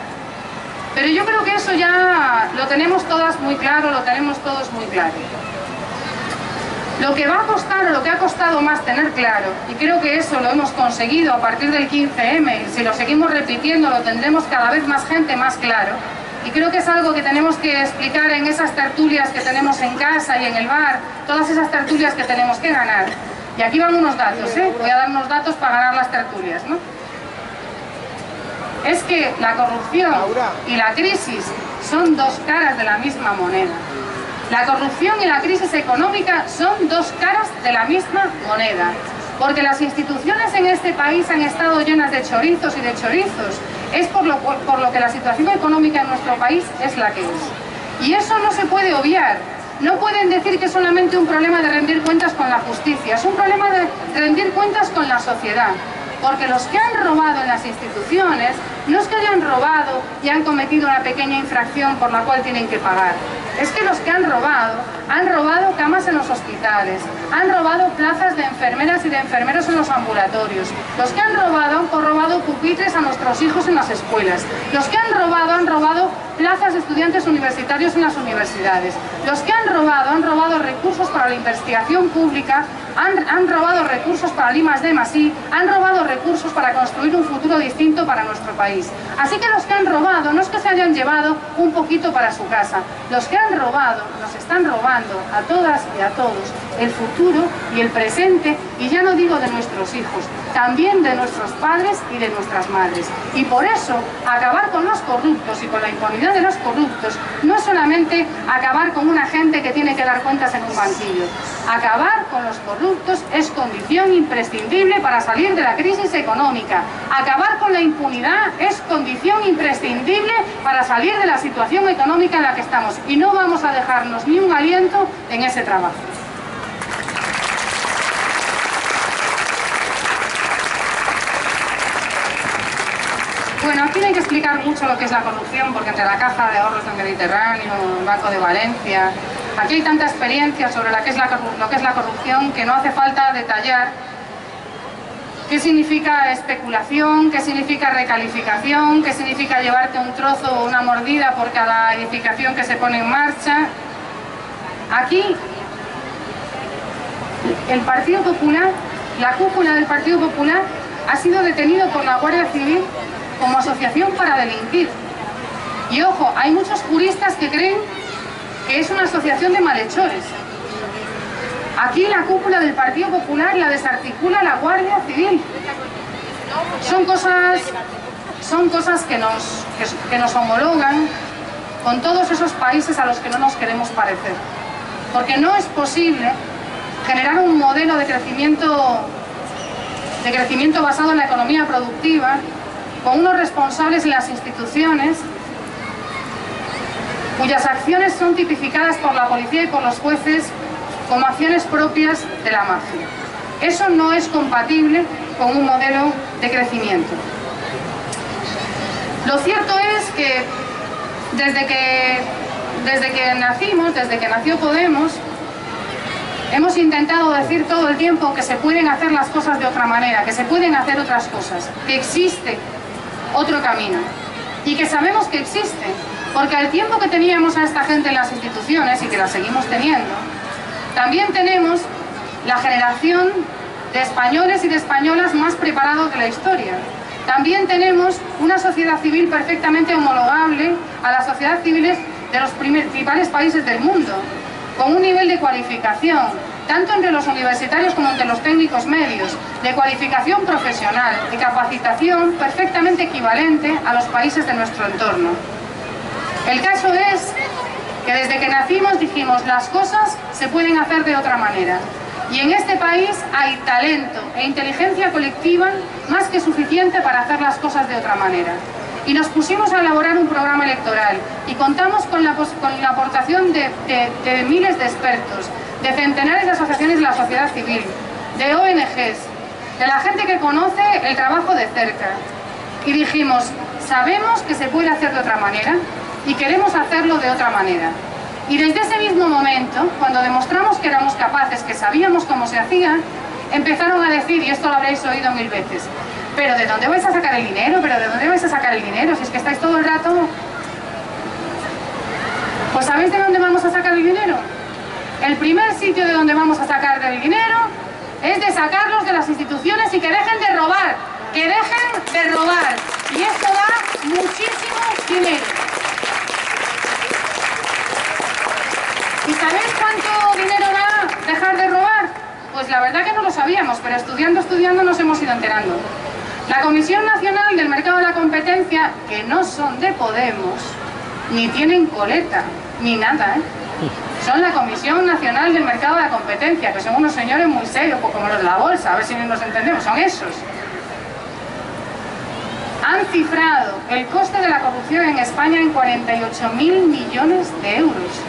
Pero yo creo que eso ya lo tenemos todas muy claro, lo tenemos todos muy claro. Lo que va a costar o lo que ha costado más tener claro, y creo que eso lo hemos conseguido a partir del 15M, y si lo seguimos repitiendo lo tendremos cada vez más gente más claro, y creo que es algo que tenemos que explicar en esas tertulias que tenemos en casa y en el bar, todas esas tertulias que tenemos que ganar. Y aquí van unos datos, ¿eh? voy a dar unos datos para ganar las tertulias. ¿no? Es que la corrupción y la crisis son dos caras de la misma moneda. La corrupción y la crisis económica son dos caras de la misma moneda. Porque las instituciones en este país han estado llenas de chorizos y de chorizos. Es por lo, que la situación económica en nuestro país es la que es. Y eso no se puede obviar. No pueden decir que es solamente un problema de rendir cuentas con la justicia. Es un problema de rendir cuentas con la sociedad. Porque los que han robado en las instituciones no es que hayan robado y han cometido una pequeña infracción por la cual tienen que pagar. Es que los que han robado, han robado camas en los hospitales, han robado plazas de enfermeras y de enfermeros en los ambulatorios. Los que han robado han robado pupitres a nuestros hijos en las escuelas. Los que han robado han robado plazas de estudiantes universitarios en las universidades. Los que han robado han robado recursos para la investigación pública han, robado recursos para de Masí, han robado recursos para construir un futuro distinto para nuestro país. Así que los que han robado no es que se hayan llevado un poquito para su casa, los que han robado nos están robando a todas y a todos el futuro y el presente, y ya no digo de nuestros hijos, también de nuestros padres y de nuestras madres. Y por eso, acabar con los corruptos y con la impunidad de los corruptos no es solamente acabar con una gente que tiene que dar cuentas en un banquillo. Acabar con los corruptos es condición imprescindible para salir de la crisis económica. Acabar con la impunidad es condición imprescindible para salir de la situación económica en la que estamos. Y no vamos a dejarnos ni un aliento en ese trabajo. Bueno, aquí hay que explicar mucho lo que es la corrupción, porque entre la Caja de Ahorros del Mediterráneo, el Banco de Valencia, aquí hay tanta experiencia sobre lo que es la corrupción que no hace falta detallar qué significa especulación, qué significa recalificación, qué significa llevarte un trozo o una mordida por cada edificación que se pone en marcha. Aquí, el Partido Popular, la cúpula del Partido Popular, ha sido detenido por la Guardia Civil como asociación para delinquir. Y ojo, hay muchos juristas que creen que es una asociación de malhechores. Aquí la cúpula del Partido Popular la desarticula la Guardia Civil. Son cosas, son cosas que, nos, que, nos homologan con todos esos países a los que no nos queremos parecer. Porque no es posible generar un modelo de crecimiento, de crecimiento basado en la economía productiva con unos responsables en las instituciones cuyas acciones son tipificadas por la policía y por los jueces como acciones propias de la mafia. Eso no es compatible con un modelo de crecimiento. Lo cierto es que desde que, desde que nacimos, desde que nació Podemos, hemos intentado decir todo el tiempo que se pueden hacer las cosas de otra manera, que se pueden hacer otras cosas, que existe otro camino y que sabemos que existe, porque al tiempo que teníamos a esta gente en las instituciones y que la seguimos teniendo, también tenemos la generación de españoles y de españolas más preparados de la historia. También tenemos una sociedad civil perfectamente homologable a las sociedades civiles de los principales países del mundo, con un nivel de cualificación, tanto entre los universitarios como entre los técnicos medios, de cualificación profesional, de capacitación perfectamente equivalente a los países de nuestro entorno. El caso es que desde que nacimos dijimos las cosas se pueden hacer de otra manera. Y en este país hay talento e inteligencia colectiva más que suficiente para hacer las cosas de otra manera. Y nos pusimos a elaborar un programa electoral y contamos con la, con la aportación de, de, de miles de expertos, de centenares de asociaciones de la sociedad civil, de ONGs, de la gente que conoce el trabajo de cerca. Y dijimos, sabemos que se puede hacer de otra manera y queremos hacerlo de otra manera. Y desde ese mismo momento, cuando demostramos que éramos capaces, que sabíamos cómo se hacía, empezaron a decir, y esto lo habréis oído mil veces, pero ¿de dónde vais a sacar el dinero? ¿Pero de dónde vais a sacar el dinero? Si es que estáis todo el rato... Pues ¿sabéis de dónde vamos a sacar el dinero? El primer sitio de donde vamos a sacar el dinero es de sacarlos de las instituciones y que dejen de robar, que dejen de robar. Y esto da muchísimo dinero. ¿Y sabéis cuánto dinero da dejar de robar? Pues la verdad que no lo sabíamos, pero estudiando, estudiando nos hemos ido enterando. La Comisión Nacional del Mercado de la Competencia, que no son de Podemos, ni tienen coleta, ni nada, ¿eh? Son la Comisión Nacional del Mercado de la Competencia, que son unos señores muy serios, pues como los de la bolsa, a ver si nos entendemos, son esos. Han cifrado el coste de la corrupción en España en 48.000 millones de euros.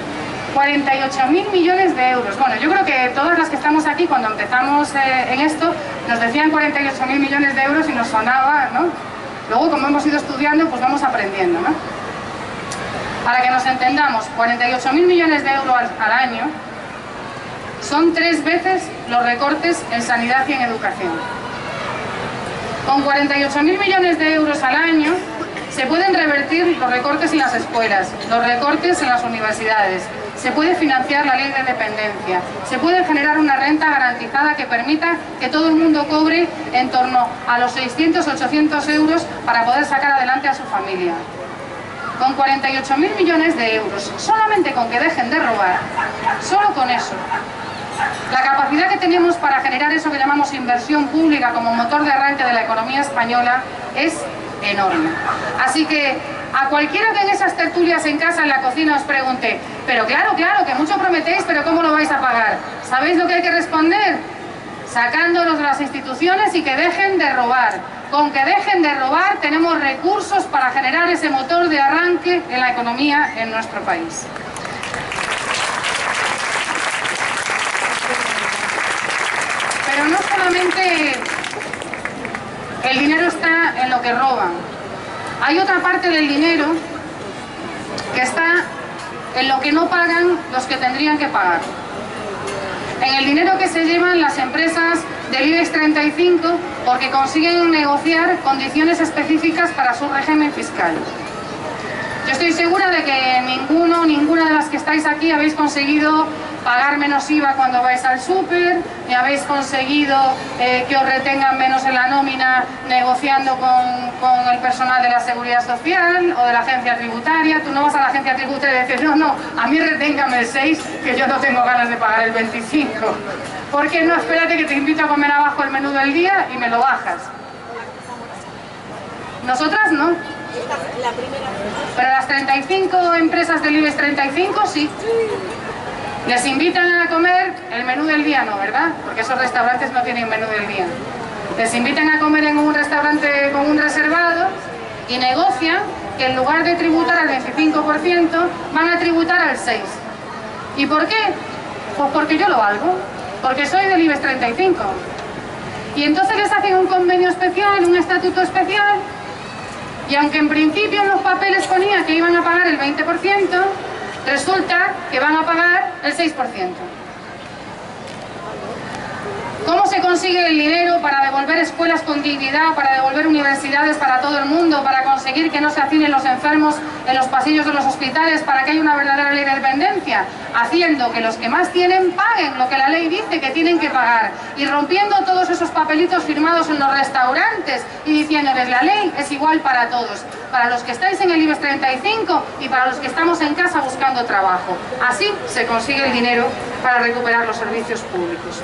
48.000 millones de euros. Bueno, yo creo que todas las que estamos aquí, cuando empezamos eh, en esto, nos decían 48.000 millones de euros y nos sonaba, ¿no? Luego, como hemos ido estudiando, pues vamos aprendiendo, ¿no? Para que nos entendamos, 48.000 millones de euros al, al año son tres veces los recortes en sanidad y en educación. Con 48.000 millones de euros al año se pueden revertir los recortes en las escuelas, los recortes en las universidades, se puede financiar la ley de dependencia, se puede generar una renta garantizada que permita que todo el mundo cobre en torno a los 600-800 euros para poder sacar adelante a su familia. Con 48.000 millones de euros, solamente con que dejen de robar, solo con eso, la capacidad que tenemos para generar eso que llamamos inversión pública como motor de arranque de la economía española es enorme. Así que a cualquiera que en esas tertulias en casa, en la cocina, os pregunte, pero claro, claro, que mucho prometéis, pero ¿cómo lo vais a pagar? ¿Sabéis lo que hay que responder? Sacándolos de las instituciones y que dejen de robar. Con que dejen de robar tenemos recursos para generar ese motor de arranque en la economía en nuestro país. Pero no solamente el dinero está en lo que roban. Hay otra parte del dinero que está en lo que no pagan los que tendrían que pagar. En el dinero que se llevan las empresas del IBEX 35 porque consiguen negociar condiciones específicas para su régimen fiscal. Yo estoy segura de que ninguno, ninguna de las que estáis aquí habéis conseguido pagar menos IVA cuando vais al súper, ni habéis conseguido eh, que os retengan menos en la nómina negociando con, con, el personal de la Seguridad Social o de la agencia tributaria. Tú no vas a la agencia tributaria y dices, no, no, a mí reténgame el 6, que yo no tengo ganas de pagar el 25. Porque no, espérate que te invito a comer abajo el menú del día y me lo bajas. Nosotras no. Pero las 35 empresas del IBEX 35 sí. Les invitan a comer el menú del día, no, ¿verdad? Porque esos restaurantes no tienen menú del día. Les invitan a comer en un restaurante con un reservado y negocian que en lugar de tributar al 25% van a tributar al 6%. ¿Y por qué? Pues porque yo lo valgo, porque soy del IBEX 35. Y entonces les hacen un convenio especial, un estatuto especial, y aunque en principio en los papeles ponía que iban a pagar el 20%, resulta que van a pagar el 6%. ¿Cómo se consigue el dinero para devolver escuelas con dignidad, para devolver universidades para todo el mundo, para conseguir que no se hacinen los enfermos en los pasillos de los hospitales, para que haya una verdadera ley de dependencia? Haciendo que los que más tienen paguen lo que la ley dice que tienen que pagar y rompiendo todos esos papelitos firmados en los restaurantes y diciéndoles la ley es igual para todos, para los que estáis en el IBEX 35 y para los que estamos en casa buscando trabajo. Así se consigue el dinero para recuperar los servicios públicos.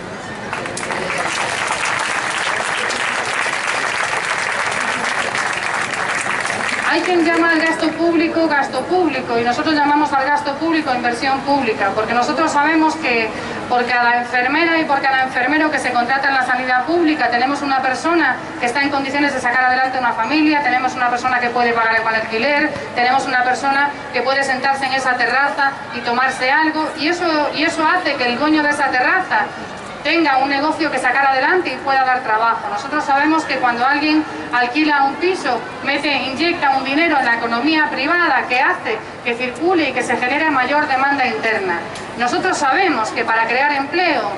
Hay quien llama al gasto público gasto público y nosotros llamamos al gasto público inversión pública, porque nosotros sabemos que por cada enfermera y por cada enfermero que se contrata en la sanidad pública tenemos una persona que está en condiciones de sacar adelante una familia, tenemos una persona que puede pagar el alquiler, tenemos una persona que puede sentarse en esa terraza y tomarse algo y eso, y eso hace que el dueño de esa terraza tenga un negocio que sacar adelante y pueda dar trabajo. Nosotros sabemos que cuando alguien alquila un piso, mete, inyecta un dinero en la economía privada que hace que circule y que se genere mayor demanda interna. Nosotros sabemos que para crear empleo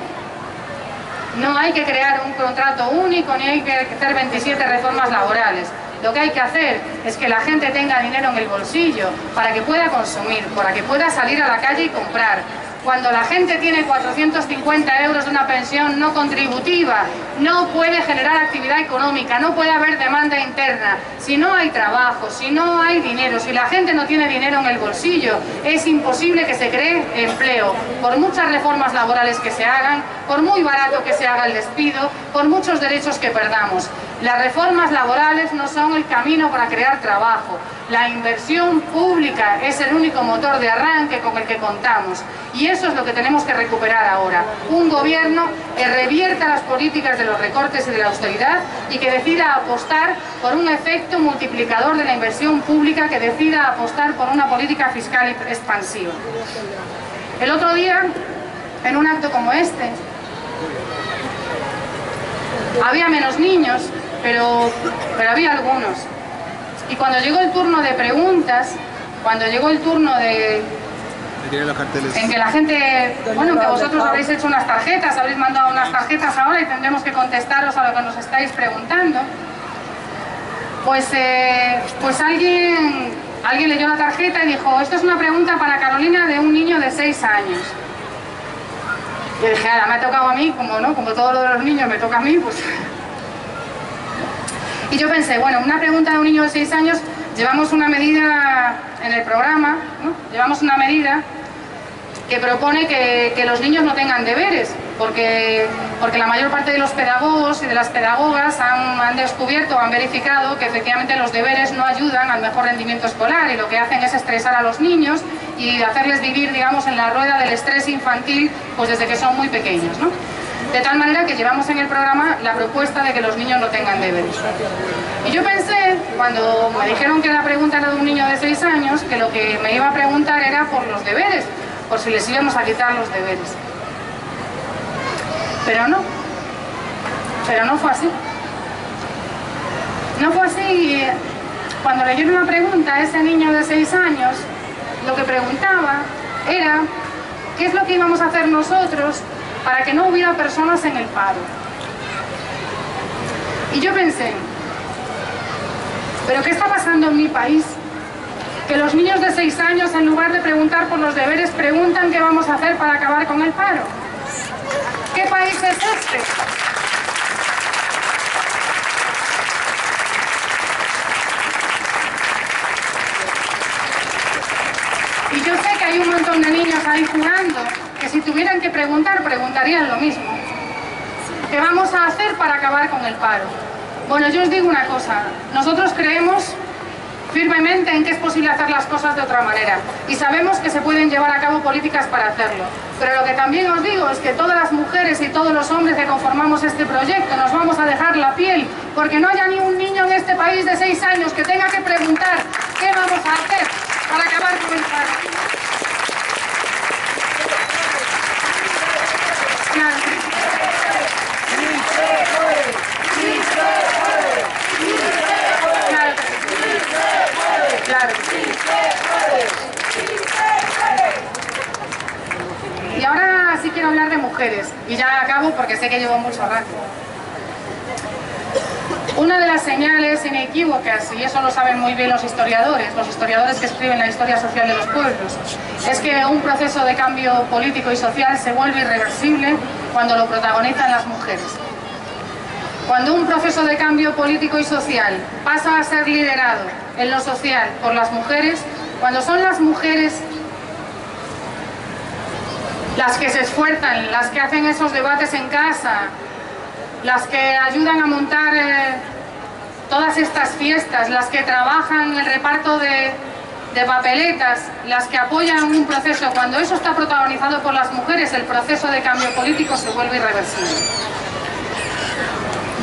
no hay que crear un contrato único ni hay que hacer 27 reformas laborales. Lo que hay que hacer es que la gente tenga dinero en el bolsillo para que pueda consumir, para que pueda salir a la calle y comprar, cuando la gente tiene 450 euros de una pensión no contributiva, no puede generar actividad económica, no puede haber demanda interna. Si no hay trabajo, si no hay dinero, si la gente no tiene dinero en el bolsillo, es imposible que se cree empleo. Por muchas reformas laborales que se hagan, por muy barato que se haga el despido, por muchos derechos que perdamos. Las reformas laborales no son el camino para crear trabajo. La inversión pública es el único motor de arranque con el que contamos. Y eso es lo que tenemos que recuperar ahora. Un gobierno que revierta las políticas de los recortes y de la austeridad y que decida apostar por un efecto multiplicador de la inversión pública, que decida apostar por una política fiscal expansiva. El otro día, en un acto como este, había menos niños, pero, pero había algunos. Y cuando llegó el turno de preguntas, cuando llegó el turno de en que la gente, bueno, que vosotros habréis hecho unas tarjetas, habréis mandado unas tarjetas ahora y tendremos que contestaros a lo que nos estáis preguntando. Pues, eh, pues alguien, alguien leyó la tarjeta y dijo, esto es una pregunta para Carolina de un niño de 6 años. Y dije, ahora me ha tocado a mí, como no, como todo lo de los niños me toca a mí, pues... Y yo pensé, bueno, una pregunta de un niño de 6 años, llevamos una medida en el programa, ¿no? llevamos una medida que propone que, que los niños no tengan deberes, porque, porque la mayor parte de los pedagogos y de las pedagogas han, han descubierto, han verificado que efectivamente los deberes no ayudan al mejor rendimiento escolar y lo que hacen es estresar a los niños y hacerles vivir, digamos, en la rueda del estrés infantil pues desde que son muy pequeños, ¿no? De tal manera que llevamos en el programa la propuesta de que los niños no tengan deberes. Y yo pensé, cuando me dijeron que la pregunta era de un niño de 6 años, que lo que me iba a preguntar era por los deberes, por si les íbamos a quitar los deberes. Pero no, pero no fue así. No fue así y cuando leyeron la pregunta a ese niño de 6 años, lo que preguntaba era qué es lo que íbamos a hacer nosotros para que no hubiera personas en el paro. Y yo pensé, ¿pero qué está pasando en mi país? Que los niños de 6 años, en lugar de preguntar por los deberes, preguntan qué vamos a hacer para acabar con el paro. ¿Qué país es este? Y yo sé que hay un montón de niños ahí jugando que si tuvieran que preguntar, preguntarían lo mismo. ¿Qué vamos a hacer para acabar con el paro? Bueno, yo os digo una cosa, nosotros creemos firmemente en que es posible hacer las cosas de otra manera y sabemos que se pueden llevar a cabo políticas para hacerlo. Pero lo que también os digo es que todas las mujeres y todos los hombres que conformamos este proyecto nos vamos a dejar la piel porque no haya ni un niño en este país de seis años que tenga que preguntar qué vamos a hacer para acabar con el paro. Claro. Y ahora sí quiero hablar de y ya acabo porque sé que llevo mucho rato. Una de las señales inequívocas, y eso lo saben muy bien los historiadores, los historiadores que escriben la historia social de los pueblos, es que un proceso de cambio político y social se vuelve irreversible cuando lo protagonizan las mujeres. Cuando un proceso de cambio político y social pasa a ser liderado en lo social por las mujeres, cuando son las mujeres las que se esfuerzan, las que hacen esos debates en casa, las que ayudan a montar eh, todas estas fiestas, las que trabajan el reparto de, de papeletas, las que apoyan un proceso, cuando eso está protagonizado por las mujeres, el proceso de cambio político se vuelve irreversible.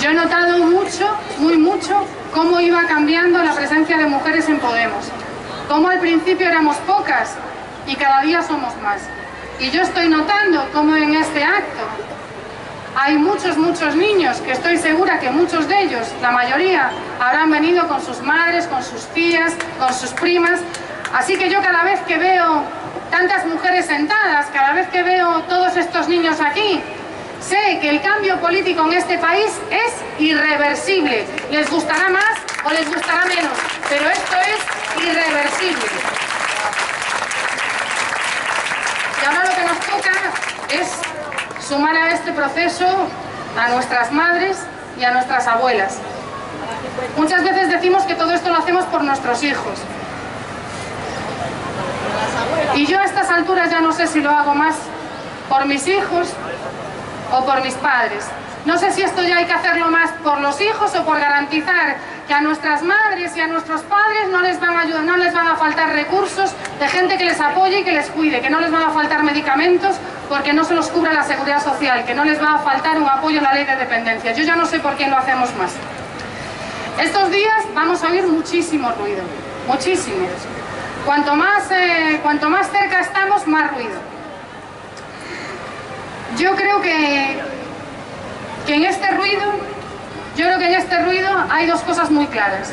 Yo he notado mucho, muy mucho, cómo iba cambiando la presencia de mujeres en Podemos. Cómo al principio éramos pocas y cada día somos más. Y yo estoy notando cómo en este acto hay muchos, muchos niños, que estoy segura que muchos de ellos, la mayoría, habrán venido con sus madres, con sus tías, con sus primas. Así que yo cada vez que veo tantas mujeres sentadas, cada vez que veo todos estos niños aquí, sé que el cambio político en este país es irreversible. Les gustará más o les gustará menos, pero esto es irreversible. Y ahora lo que nos toca es sumar a este proceso a nuestras madres y a nuestras abuelas. Muchas veces decimos que todo esto lo hacemos por nuestros hijos. Y yo a estas alturas ya no sé si lo hago más por mis hijos o por mis padres. No sé si esto ya hay que hacerlo más por los hijos o por garantizar que a nuestras madres y a nuestros padres no les van a ayudar, no les van a faltar recursos de gente que les apoye y que les cuide, que no les van a faltar medicamentos porque no se los cubra la seguridad social, que no les va a faltar un apoyo a la ley de dependencia. Yo ya no sé por qué lo hacemos más. Estos días vamos a oír muchísimo ruido, muchísimo. Cuanto más, eh, cuanto más cerca estamos, más ruido. yo creo que, que en este ruido, yo creo que en este ruido hay dos cosas muy claras.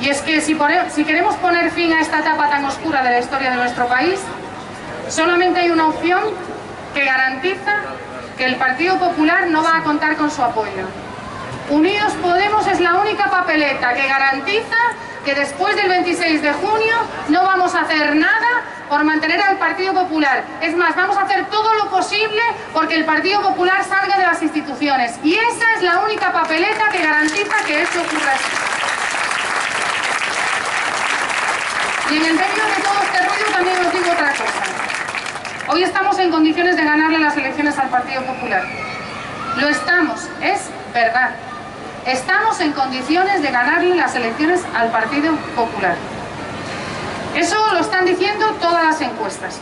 Y es que si, queremos poner fin a esta etapa tan oscura de la historia de nuestro país, solamente hay una opción que garantiza que el Partido Popular no va a contar con su apoyo. Unidos Podemos es la única papeleta que garantiza que después del 26 de junio no vamos a hacer nada por mantener al Partido Popular. Es más, vamos a hacer todo lo posible porque el Partido Popular salga de las instituciones. Y esa es la única papeleta que garantiza que esto ocurra así. Y en el medio de todo este ruido también os digo otra cosa. Hoy estamos en condiciones de ganarle las elecciones al Partido Popular. Lo estamos, es verdad. Estamos en condiciones de ganarle las elecciones al Partido Popular. Eso lo están diciendo todas las encuestas.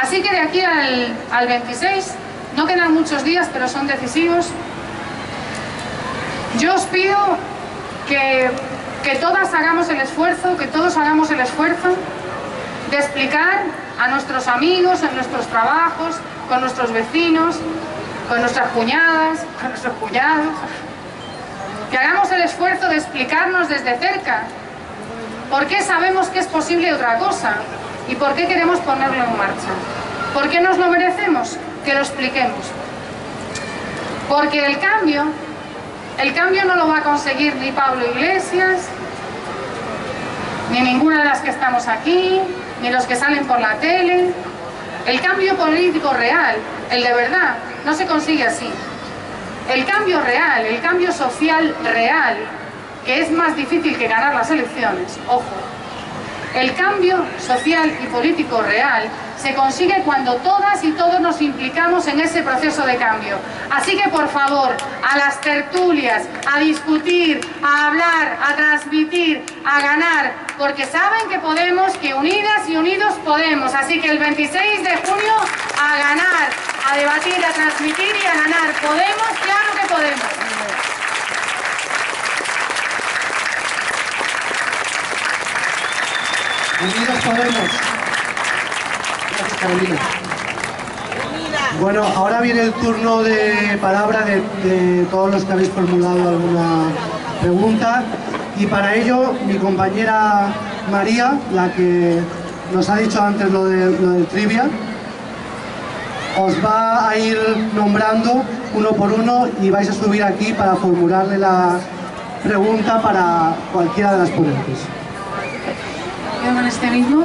Así que de aquí al, al 26, no quedan muchos días, pero son decisivos. Yo os pido que, que todas hagamos el esfuerzo, que todos hagamos el esfuerzo de explicar a nuestros amigos, en nuestros trabajos, con nuestros vecinos, con nuestras cuñadas, con nuestros cuñados, que hagamos el esfuerzo de explicarnos desde cerca por qué sabemos que es posible otra cosa y por qué queremos ponerlo en marcha. ¿Por qué nos lo merecemos? Que lo expliquemos. Porque el cambio, el cambio no lo va a conseguir ni Pablo Iglesias, ni ninguna de las que estamos aquí, ni los que salen por la tele. El cambio político real, el de verdad, no se consigue así. El cambio real, el cambio social real, que es más difícil que ganar las elecciones, ojo, el cambio social y político real se consigue cuando todas y todos nos implicamos en ese proceso de cambio. Así que por favor, a las tertulias, a discutir, a hablar, a transmitir, a ganar, porque saben que podemos, que unidas y unidos podemos. Así que el 26 de junio a ganar, a debatir, a transmitir y a ganar. Podemos, claro que podemos. Unidos Podemos. Gracias, Carolina. Bueno, ahora viene el turno de palabra de, todos los que habéis formulado alguna pregunta y para ello mi compañera María, la que nos ha dicho antes lo, de, lo del trivia, os va a ir nombrando uno por uno y vais a subir aquí para formularle la pregunta para cualquiera de las ponentes. Con este mismo.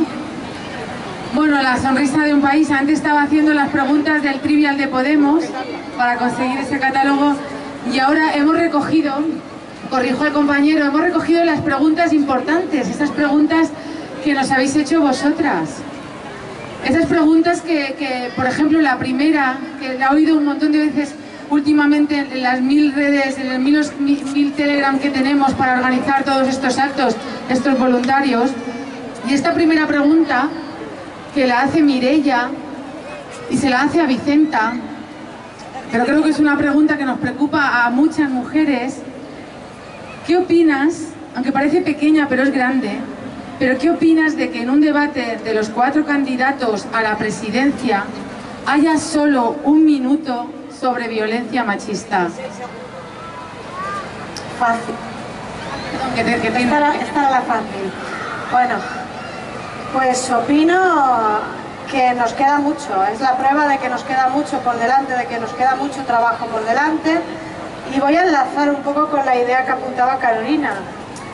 Bueno, la sonrisa de un país. Antes estaba haciendo las preguntas del trivial de Podemos para conseguir ese catálogo y ahora hemos recogido, corrijo al compañero, hemos recogido las preguntas importantes, esas preguntas que nos habéis hecho vosotras. Esas preguntas que, por ejemplo, la primera, que la he oído un montón de veces últimamente en las mil redes, en los mil, mil Telegram que tenemos para organizar todos estos actos, estos voluntarios, y esta primera pregunta, que la hace Mirella y se la hace a Vicenta, pero creo que es una pregunta que nos preocupa a muchas mujeres. ¿Qué opinas, aunque parece pequeña pero es grande, pero qué opinas de que en un debate de los cuatro candidatos a la presidencia haya solo un minuto sobre violencia machista? Fácil. Que te- que te- Esta era, esta era la fácil. Bueno, pues opino que nos queda mucho. Es la prueba de que nos queda mucho por delante, de que nos queda mucho trabajo por delante. Y voy a enlazar un poco con la idea que apuntaba Carolina.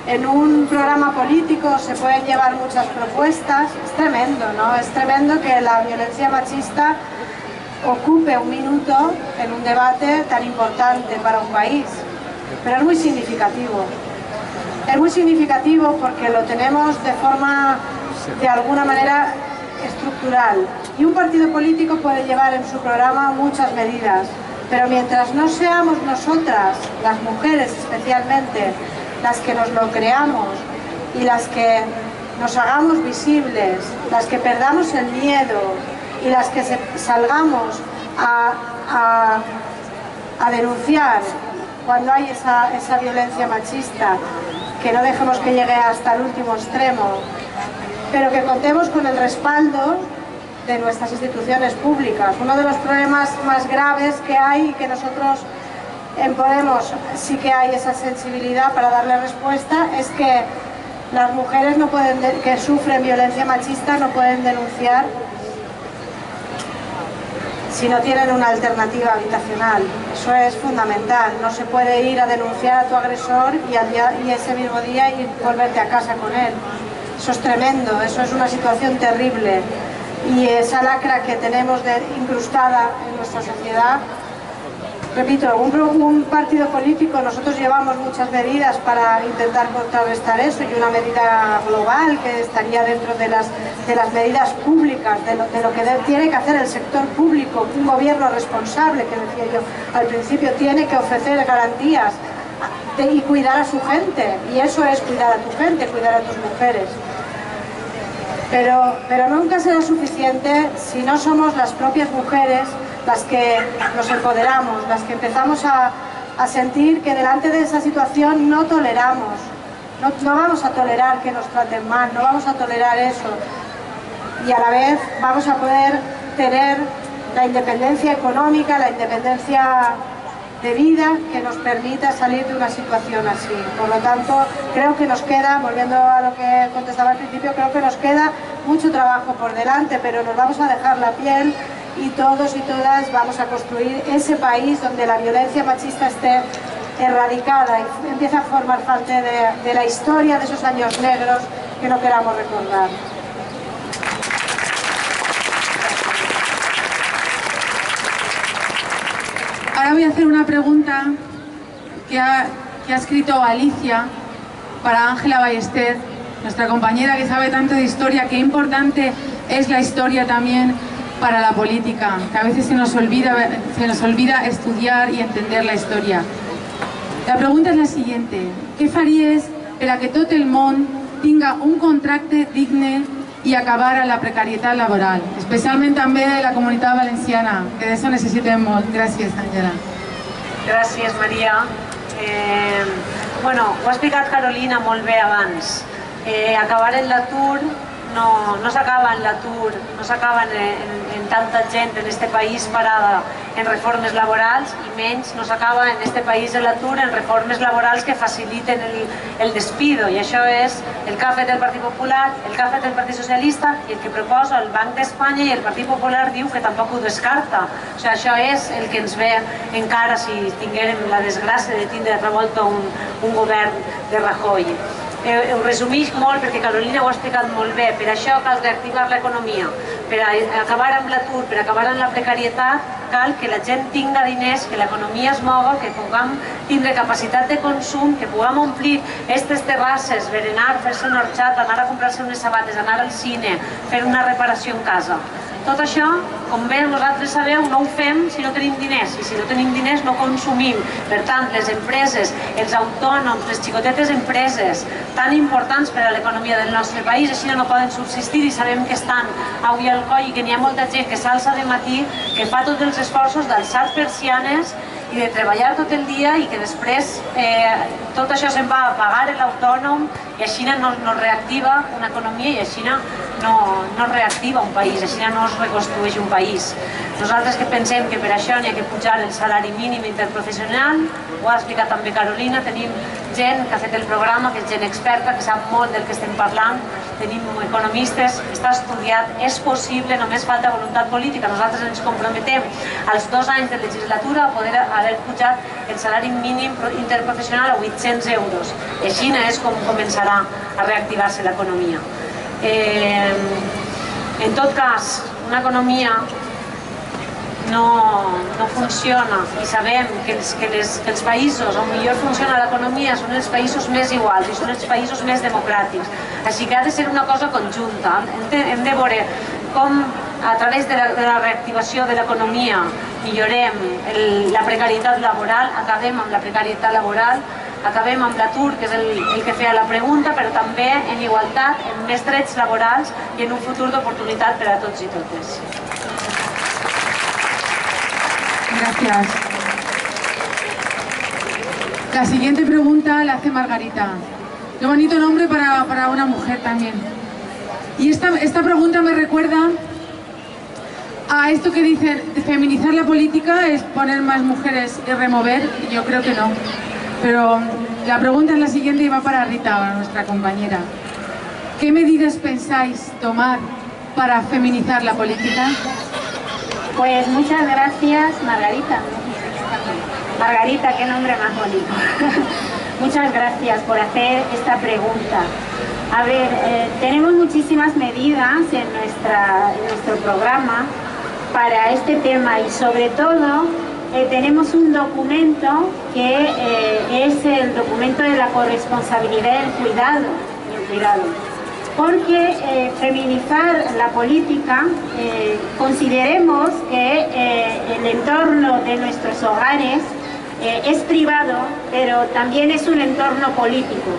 En un programa político se pueden llevar muchas propuestas. Es tremendo, ¿no? Es tremendo que la violencia machista ocupe un minuto en un debate tan importante para un país. Pero es muy significativo. Es muy significativo porque lo tenemos de forma, de alguna manera, estructural. Y un partido político puede llevar en su programa muchas medidas, pero mientras no seamos nosotras, las mujeres especialmente, las que nos lo creamos y las que nos hagamos visibles, las que perdamos el miedo y las que salgamos a, a- a denunciar cuando hay esa, esa violencia machista, que no dejemos que llegue hasta el último extremo, pero que contemos con el respaldo de nuestras instituciones públicas. Uno de los problemas más graves que hay y que nosotros en Podemos sí que hay esa sensibilidad para darle respuesta es que las mujeres no pueden que sufren violencia machista no pueden denunciar si no tienen una alternativa habitacional. Eso es fundamental. No se puede ir a denunciar a tu agresor y, y ese mismo día ir volverte a casa con él. Eso es tremendo, eso es una situación terrible. Y esa lacra que tenemos incrustada en nuestra sociedad repito, un, partido político, nosotros llevamos muchas medidas para intentar contrarrestar eso y una medida global que estaría dentro de las, de las medidas públicas, de lo, de lo que tiene que hacer el sector público, un gobierno responsable, que decía yo al principio, tiene que ofrecer garantías y cuidar a su gente, y eso es cuidar a tu gente, cuidar a tus mujeres. Pero, pero nunca será suficiente si no somos las propias mujeres las que nos empoderamos, las que empezamos a, a sentir que delante de esa situación no toleramos, no, no, vamos a tolerar que nos traten mal, no vamos a tolerar eso. Y a la vez vamos a poder tener la independencia económica, la independencia de vida que nos permita salir de una situación así. Por lo tanto, creo que nos queda, volviendo a lo que contestaba al principio, creo que nos queda mucho trabajo por delante, pero nos vamos a dejar la piel y todos y todas vamos a construir ese país donde la violencia machista esté erradicada y empiece a formar parte de, de la historia de esos años negros que no queramos recordar. Voy a hacer una pregunta que ha, que ha escrito Alicia para Ángela Ballester, nuestra compañera que sabe tanto de historia, qué importante es la historia también para la política, que a veces se nos olvida, se nos olvida estudiar y entender la historia. La pregunta es la siguiente, què faries per a que tot el món tinga un contracte digne i acabar amb la precarietat laboral, especialment també la comunitat valenciana, que d'això necessitem molt. Gràcies, Àngela. Gràcies, Maria. Eh, bueno, ho ha explicat Carolina molt bé abans. Eh, acabar en l'atur no, no s'acaba en l'atur, no s'acaba en, en, en tanta gent en este país parada en reformes laborals i menys no s'acaba en este país en l'atur en reformes laborals que faciliten el, el despido i això és el que ha fet el Partit Popular, el que ha fet el Partit Socialista i el que proposa el Banc d'Espanya i el Partit Popular diu que tampoc ho descarta. O sigui, això és el que ens ve encara si tinguérem la desgràcia de tindre revolta un, un govern de Rajoy eh, ho resumís molt perquè Carolina ho ha explicat molt bé. Per això cal reactivar l'economia. Per acabar amb l'atur, per acabar amb la precarietat, cal que la gent tinga diners, que l'economia es mogui, que puguem tindre capacitat de consum, que puguem omplir aquestes terrasses, berenar, fer-se una horxata, anar a comprar-se unes sabates, anar al cine, fer una reparació en casa. Tot això, com bé vosaltres sabeu, no ho fem si no tenim diners, i si no tenim diners no consumim. Per tant, les empreses, els autònoms, les xicotetes empreses, tan importants per a l'economia del nostre país, així no poden subsistir i sabem que estan avui al coll i que n'hi ha molta gent que s'alça de matí, que fa tots els esforços d'alçar persianes i de treballar tot el dia i que després eh, tot això se'n va a pagar l'autònom i així no, no reactiva una economia i així no, no reactiva un país, així no es reconstrueix un país. Nosaltres que pensem que per això n'hi ha que pujar el salari mínim interprofessional, ho ha explicat també Carolina, tenim gent que ha fet el programa, que és gent experta, que sap molt del que estem parlant, tenim economistes, està estudiat, és possible, només falta voluntat política. Nosaltres ens comprometem als dos anys de legislatura a poder haver pujat el salari mínim interprofessional a 800 euros. Així és com començarà a reactivar-se l'economia. Eh, en tot cas, una economia no, no funciona i sabem que els, que, les, que els països on millor funciona l'economia són els països més iguals i són els països més democràtics. Així que ha de ser una cosa conjunta. Hem de, hem de veure com a través de la, de la reactivació de l'economia millorem el, la precarietat laboral, acabem amb la precarietat laboral, acabem amb l'atur, que és el, el que feia la pregunta, però també en igualtat, en més drets laborals i en un futur d'oportunitat per a tots i totes. Gracias. La siguiente pregunta la hace Margarita. Qué bonito nombre para, para una mujer también. Y esta, esta pregunta me recuerda a esto que dicen, feminizar la política es poner más mujeres y remover, yo creo que no. Pero la pregunta es la siguiente y va para Rita, nuestra compañera. ¿Qué medidas pensáis tomar para feminizar la política? Pues muchas gracias, Margarita. Margarita, qué nombre más bonito. (laughs) muchas gracias por hacer esta pregunta. A ver, eh, tenemos muchísimas medidas en, nuestro programa para este tema y sobre todo eh, tenemos un documento que eh, es el documento de la corresponsabilidad del cuidado, el cuidado. Porque eh, feminizar la política, consideremos que el entorno de nuestros hogares es privado, pero también es un entorno político.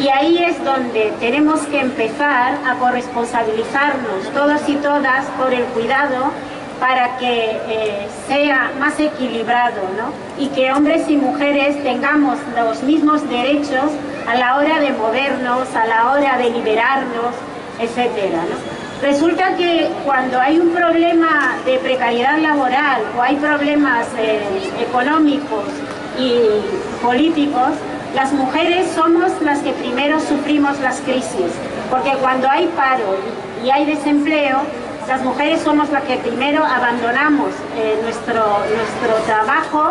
Y ahí es donde tenemos que empezar a corresponsabilizarnos todos y todas por el cuidado para que eh, sea más equilibrado ¿no? y que hombres y mujeres tengamos los mismos derechos a la hora de movernos, a la hora de liberarnos, etc. Resulta que cuando hay un problema de precariedad laboral o hay problemas eh, económicos y políticos, las mujeres somos las que primero sufrimos las crisis, porque cuando hay paro y hay desempleo, las mujeres somos las que primero abandonamos eh, nuestro, nuestro trabajo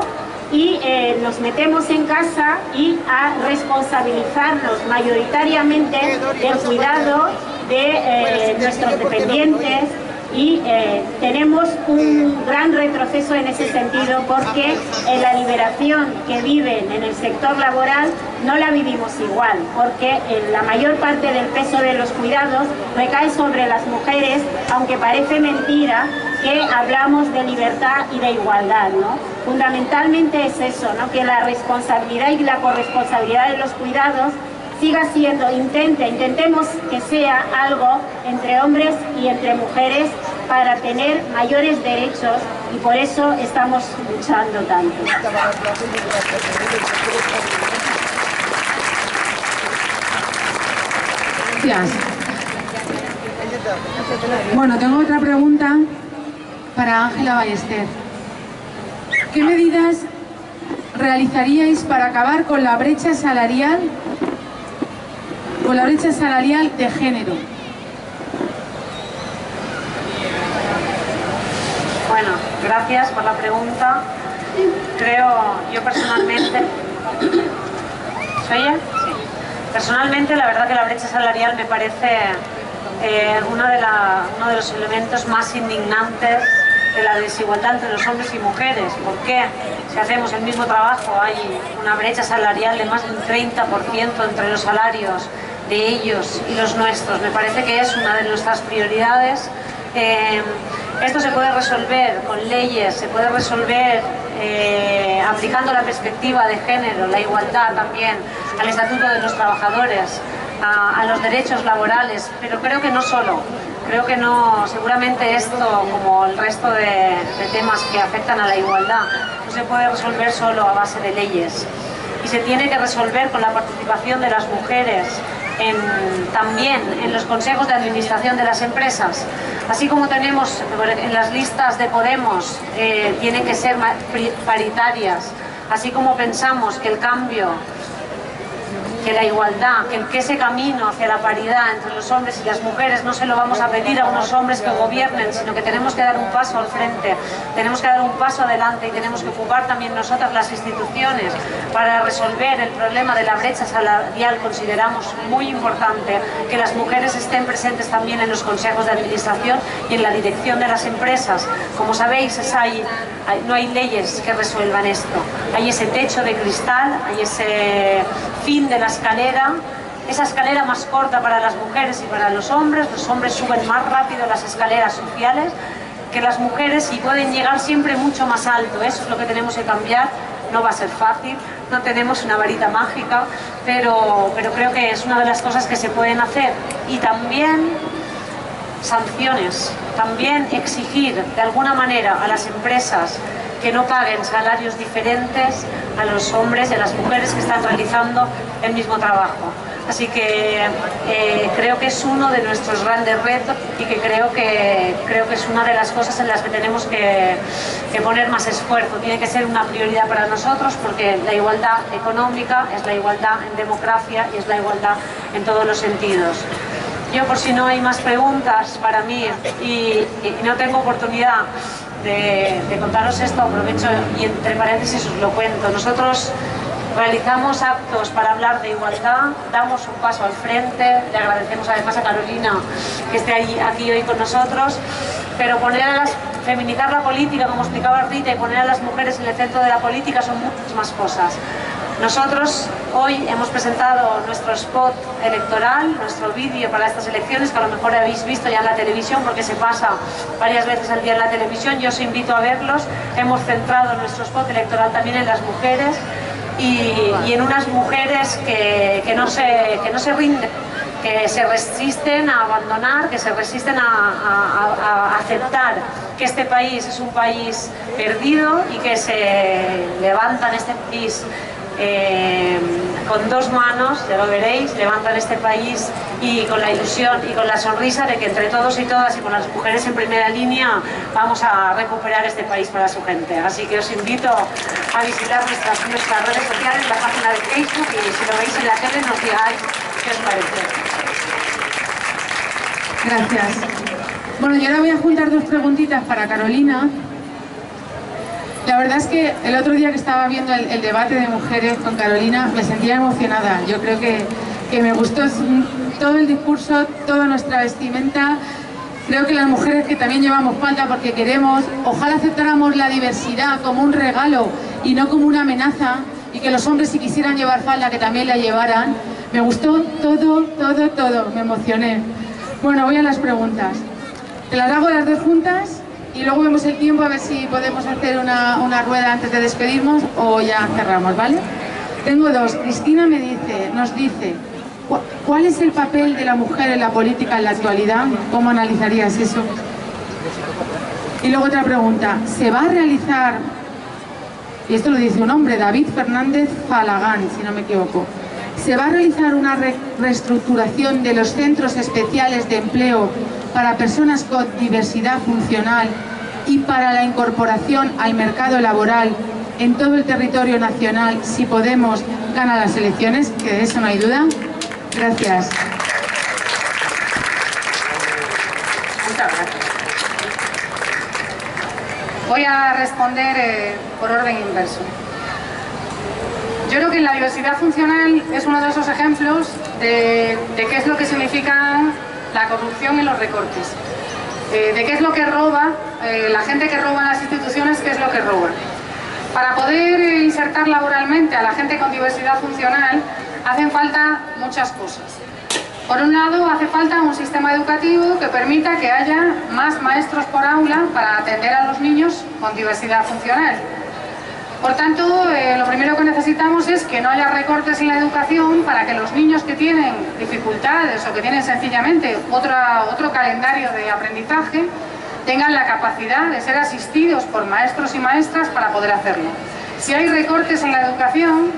y eh, nos metemos en casa y a responsabilizarnos mayoritariamente del cuidado de eh, nuestros dependientes, y eh, tenemos un gran retroceso en ese sentido porque en la liberación que viven en el sector laboral no la vivimos igual, porque la mayor parte del peso de los cuidados recae sobre las mujeres, aunque parece mentira que hablamos de libertad y de igualdad, ¿no? Fundamentalmente es eso, ¿no? Que la responsabilidad y la corresponsabilidad de los cuidados siga siendo, intente, intentemos que sea algo entre hombres y entre mujeres para tener mayores derechos y por eso estamos luchando tanto. Gracias. Bueno, tengo otra pregunta para Ángela Ballester. ¿Qué medidas realizaríais para acabar con la brecha salarial la brecha salarial de género. Bueno, gracias por la pregunta. Creo, yo personalmente... ¿Soy ella? Sí. Personalmente, la verdad que la brecha salarial me parece eh, uno de los elementos más indignantes de la desigualdad entre los hombres y mujeres. ¿Por qué? Si hacemos el mismo trabajo hay una brecha salarial de más del 30% entre los salarios de ellos y los nuestros. Me parece que es una de nuestras prioridades. Eh, esto se puede resolver con leyes, se puede resolver eh, aplicando la perspectiva de género, la igualdad también, al Estatuto de los Trabajadores, a, los derechos laborales, pero creo que no solo. Creo que no, seguramente esto, como el resto de, de temas que afectan a la igualdad, no se puede resolver solo a base de leyes. Y se tiene que resolver con la participación de las mujeres, también en los consejos de administración de las empresas. Así como tenemos en las listas de Podemos, eh, tienen que ser paritarias, así como pensamos que el cambio que la igualdad, que, ese camino hacia la paridad entre los hombres y las mujeres no se lo vamos a pedir a unos hombres que gobiernen, sino que tenemos que dar un paso al frente, tenemos que dar un paso adelante y tenemos que ocupar también nosotras las instituciones para resolver el problema de la brecha salarial. Consideramos muy importante que las mujeres estén presentes también en los consejos de administración y en la dirección de las empresas. Como sabéis, es ahí, no hay leyes que resuelvan esto. Hay ese techo de cristal, hay ese fin de la escalera, esa escalera más corta para las mujeres y para los hombres, los hombres suben más rápido las escaleras sociales que las mujeres y pueden llegar siempre mucho más alto, eso es lo que tenemos que cambiar, no va a ser fácil, no tenemos una varita mágica, pero, pero creo que es una de las cosas que se pueden hacer. Y también sanciones, también exigir de alguna manera a las empresas que no paguen salarios diferentes a los hombres y a las mujeres que están realizando el mismo trabajo. Así que eh, creo que es uno de nuestros grandes retos y que creo que, creo que es una de las cosas en las que tenemos que, que poner más esfuerzo. Tiene que ser una prioridad para nosotros porque la igualdad económica es la igualdad en democracia y es la igualdad en todos los sentidos. Yo, por si no hay más preguntas para mí y, no tengo oportunidad de, de contaros esto, aprovecho y entre paréntesis os lo cuento. Nosotros realizamos actos para hablar de igualdad, damos un paso al frente, le agradecemos además a Carolina que esté aquí hoy con nosotros, pero poner a las, feminizar la política, como explicaba Rita, y poner a las mujeres en el centro de la política son muchas más cosas. Nosotros hoy hemos presentado nuestro spot electoral, nuestro vídeo para estas elecciones, que a lo mejor habéis visto ya en la televisión porque se pasa varias veces al día en la televisión. Yo os invito a verlos. Hemos centrado nuestro spot electoral también en las mujeres y, en unas mujeres que, que, no se, que no se rinden que se resisten a abandonar, que se resisten a, a, a, aceptar que este país es un país perdido y que se levantan este país eh, con dos manos, ya lo veréis, levantan este país y con la ilusión y con la sonrisa de que entre todos y todas y con las mujeres en primera línea vamos a recuperar este país para su gente. Así que os invito a visitar nuestras, nuestras redes sociales, la página de Facebook y si lo veis en la tele nos digáis qué os parece. Gracias. Bueno, yo ahora voy a juntar dos preguntitas para Carolina. La verdad es que el otro día que estaba viendo el, debate de mujeres con Carolina me sentía emocionada. Yo creo que, que me gustó todo el discurso, toda nuestra vestimenta. Creo que las mujeres que también llevamos falta porque queremos, ojalá aceptáramos la diversidad como un regalo y no como una amenaza y que los hombres si quisieran llevar falda que también la llevaran. Me gustó todo, todo, todo, me emocioné. Bueno, voy a las preguntas. Te las hago las dos juntas y luego vemos el tiempo a ver si podemos hacer una, una rueda antes de despedirnos o ya cerramos, ¿vale? Tengo dos. Cristina me dice, nos dice, ¿cuál es el papel de la mujer en la política en la actualidad? ¿Cómo analizarías eso? Y luego otra pregunta, ¿se va a realizar, y esto lo dice un hombre, David Fernández Falagán, si no me equivoco, ¿se va a realizar una re reestructuración de los centros especiales de empleo para personas con diversidad funcional y para la incorporación al mercado laboral en todo el territorio nacional si Podemos gana las elecciones, que de eso no hay duda. Gracias. Voy a responder eh, por orden inverso. Yo creo que la diversidad funcional es uno de esos ejemplos de, de qué es lo que significa la corrupción y los recortes. Eh, de qué es lo que roba, eh, la gente que roba en las instituciones, qué es lo que roba. Para poder insertar laboralmente a la gente con diversidad funcional, hacen falta muchas cosas. Por un lado, hace falta un sistema educativo que permita que haya más maestros por aula para atender a los niños con diversidad funcional. Por tanto, eh, necesitamos es que no haya recortes en la educación para que los niños que tienen dificultades o que tienen sencillamente otra, otro calendario de aprendizaje tengan la capacidad de ser asistidos por maestros y maestras para poder hacerlo. Si hay recortes en la educación,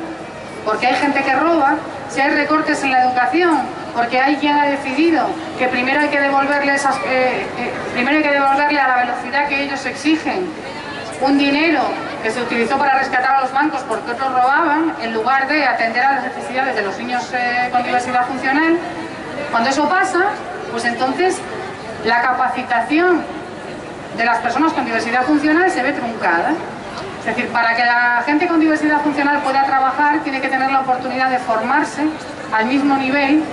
porque hay gente que roba, si hay recortes en la educación, porque hay quien ha decidido que primero hay que devolverle, eh, eh, primero hay que devolverle a la velocidad que ellos exigen un dinero que se utilizó para rescatar a los bancos porque otros robaban, en lugar de atender a las necesidades de los niños eh, con diversidad funcional. Cuando eso pasa, pues entonces la capacitación de las personas con diversidad funcional se ve truncada. Es decir, para que la gente con diversidad funcional pueda trabajar, tiene que tener la oportunidad de formarse al mismo nivel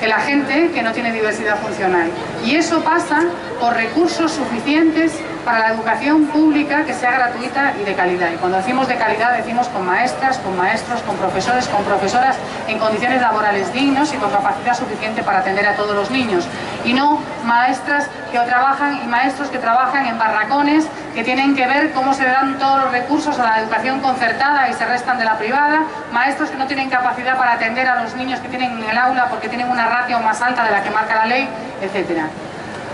que la gente que no tiene diversidad funcional. Y eso pasa por recursos suficientes para la educación pública que sea gratuita y de calidad. Y cuando decimos de calidad decimos con maestras, con maestros, con profesores, con profesoras en condiciones laborales dignos y con capacidad suficiente para atender a todos los niños. Y no maestras que trabajan y maestros que trabajan en barracones que tienen que ver cómo se dan todos los recursos a la educación concertada y se restan de la privada, maestros que no tienen capacidad para atender a los niños que tienen en el aula porque tienen una ratio más alta de la que marca la ley, etcétera.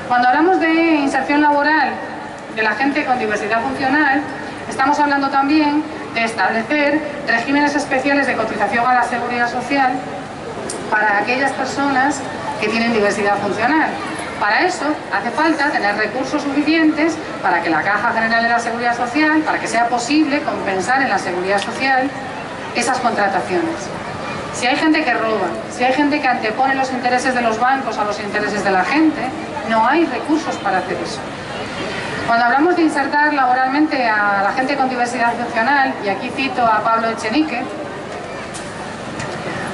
Cuando hablamos de inserción laboral de la gente con diversidad funcional, Estamos hablando también de establecer regímenes especiales de cotización a la seguridad social para aquellas personas que tienen diversidad funcional. Para eso hace falta tener recursos suficientes para que la Caja General de la Seguridad Social, para que sea posible compensar en la seguridad social esas contrataciones. Si hay gente que roba, si hay gente que antepone los intereses de los bancos a los intereses de la gente, no hay recursos para hacer eso. Cuando hablamos de insertar laboralmente a la gente con diversidad funcional, y aquí cito a Pablo Echenique,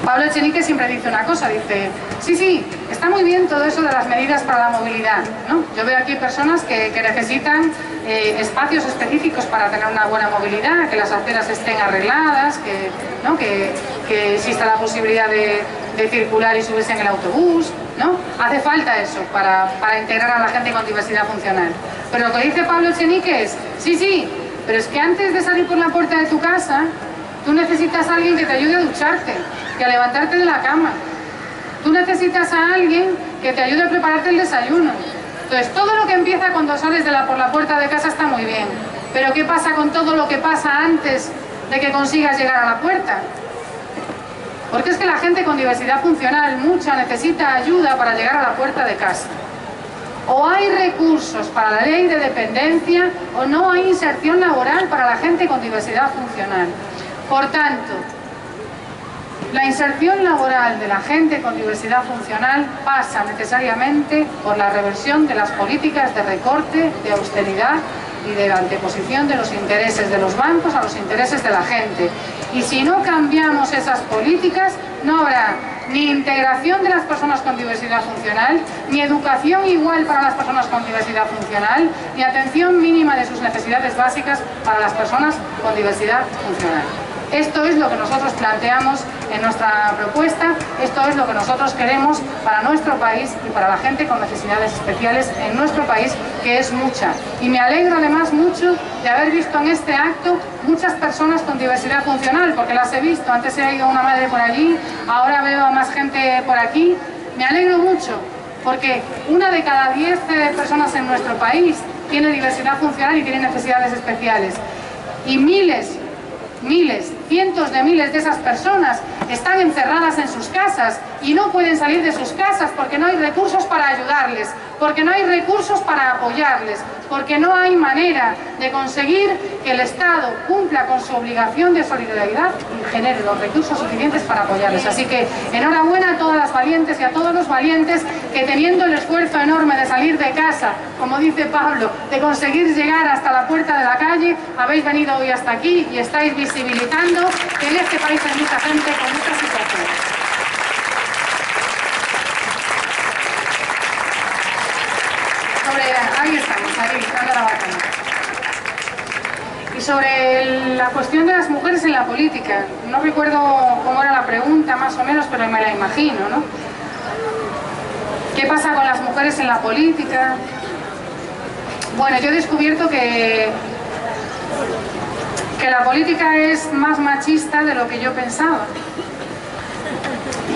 Pablo Echenique siempre dice una cosa, dice, sí, sí, está muy bien todo eso de las medidas para la movilidad, ¿no? Yo veo aquí personas que, que necesitan eh, espacios específicos para tener una buena movilidad, que las aceras estén arregladas, que, ¿no? que, que exista la posibilidad de, de circular y subirse en el autobús, ¿no? Hace falta eso para, para integrar a la gente con diversidad funcional. Pero lo que dice Pablo Echenique es, sí, sí, pero es que antes de salir por la puerta de tu casa, tú necesitas a alguien que te ayude a ducharte, que a levantarte de la cama. Tú necesitas a alguien que te ayude a prepararte el desayuno. Entonces, todo lo que empieza cuando sales de la, por la puerta de casa está muy bien. Pero ¿qué pasa con todo lo que pasa antes de que consigas llegar a la puerta? Porque es que la gente con diversidad funcional, mucha, necesita ayuda para llegar a la puerta de casa. O hay recursos para la ley de dependencia o no hay inserción laboral para la gente con diversidad funcional. Por tanto, la inserción laboral de la gente con diversidad funcional pasa necesariamente por la reversión de las políticas de recorte, de austeridad y de la anteposición de los intereses de los bancos a los intereses de la gente. Y si no cambiamos esas políticas, no habrá ni integración de las personas con diversidad funcional, ni educación igual para las personas con diversidad funcional, ni atención mínima de sus necesidades básicas para las personas con diversidad funcional. Esto es lo que nosotros planteamos en nuestra propuesta, esto es lo que nosotros queremos para nuestro país y para la gente con necesidades especiales en nuestro país, que es mucha. Y me alegro además mucho de haber visto en este acto muchas personas con diversidad funcional, porque las he visto, antes ha ido una madre por allí, ahora veo a más gente por aquí. Me alegro mucho, porque una de cada diez eh, personas en nuestro país tiene diversidad funcional y tiene necesidades especiales. Y miles miles, cientos de miles de esas personas están encerradas en sus casas y no pueden salir de sus casas porque no hay recursos para ayudarles, porque no hay recursos para apoyarles, porque no hay manera de conseguir que el Estado cumpla con su obligación de solidaridad y genere los recursos suficientes para apoyarles. Así que enhorabuena a todas las valientes y a todos los valientes que teniendo el esfuerzo enorme de salir de casa, como dice Pablo, de conseguir llegar hasta la puerta de la calle, habéis venido hoy hasta aquí y estáis visibilizando que en este país hay mucha gente con muchas situaciones. Sobre, ahí estamos, ahí, dando la batalla. Y sobre la cuestión de las mujeres en la política, no recuerdo cómo era la pregunta más o menos, pero me la imagino, ¿no? ¿Qué pasa con las mujeres en la política? Bueno, yo he descubierto que, que la política es más machista de lo que yo pensaba.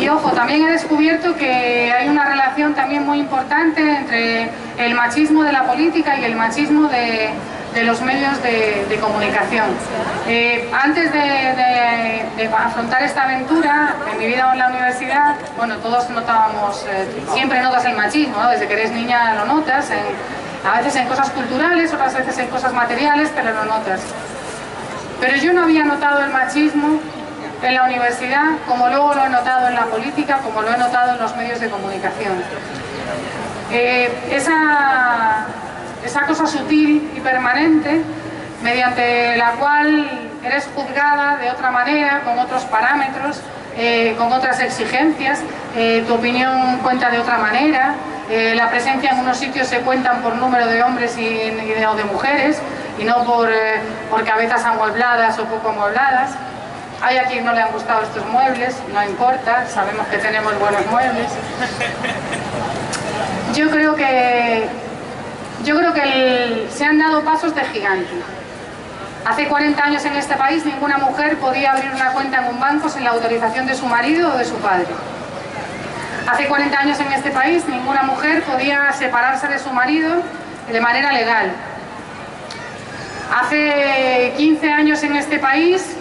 Y ojo, también he descubierto que hay una relación también muy importante entre el machismo de la política y el machismo de, de los medios de, comunicación. Eh, antes de, afrontar esta aventura, en mi vida en la universidad, bueno, todos notábamos, eh, siempre notas el machismo, ¿no? desde que eres niña lo notas, a veces en cosas culturales, otras veces en cosas materiales, pero lo notas. Pero yo no había notado el machismo en la universidad, como luego lo he notado en la política, como lo he notado en los medios de comunicación. Eh, esa, esa cosa sutil y permanente, mediante la cual eres juzgada de otra manera, con otros parámetros, eh, con otras exigencias, eh, tu opinión cuenta de otra manera, eh, la presencia en unos sitios se cuentan por número de hombres y, y de, o de mujeres, y no por, por cabezas amuebladas o poco amuebladas. Hay a quien no le han gustado estos muebles, no importa, sabemos que tenemos buenos muebles. Yo creo que, yo creo que se han dado pasos de gigante. Hace 40 años en este país ninguna mujer podía abrir una cuenta en un banco sin la autorización de su marido o de su padre. Hace 40 años en este país ninguna mujer podía separarse de su marido de manera legal. Hace 15 años en este país,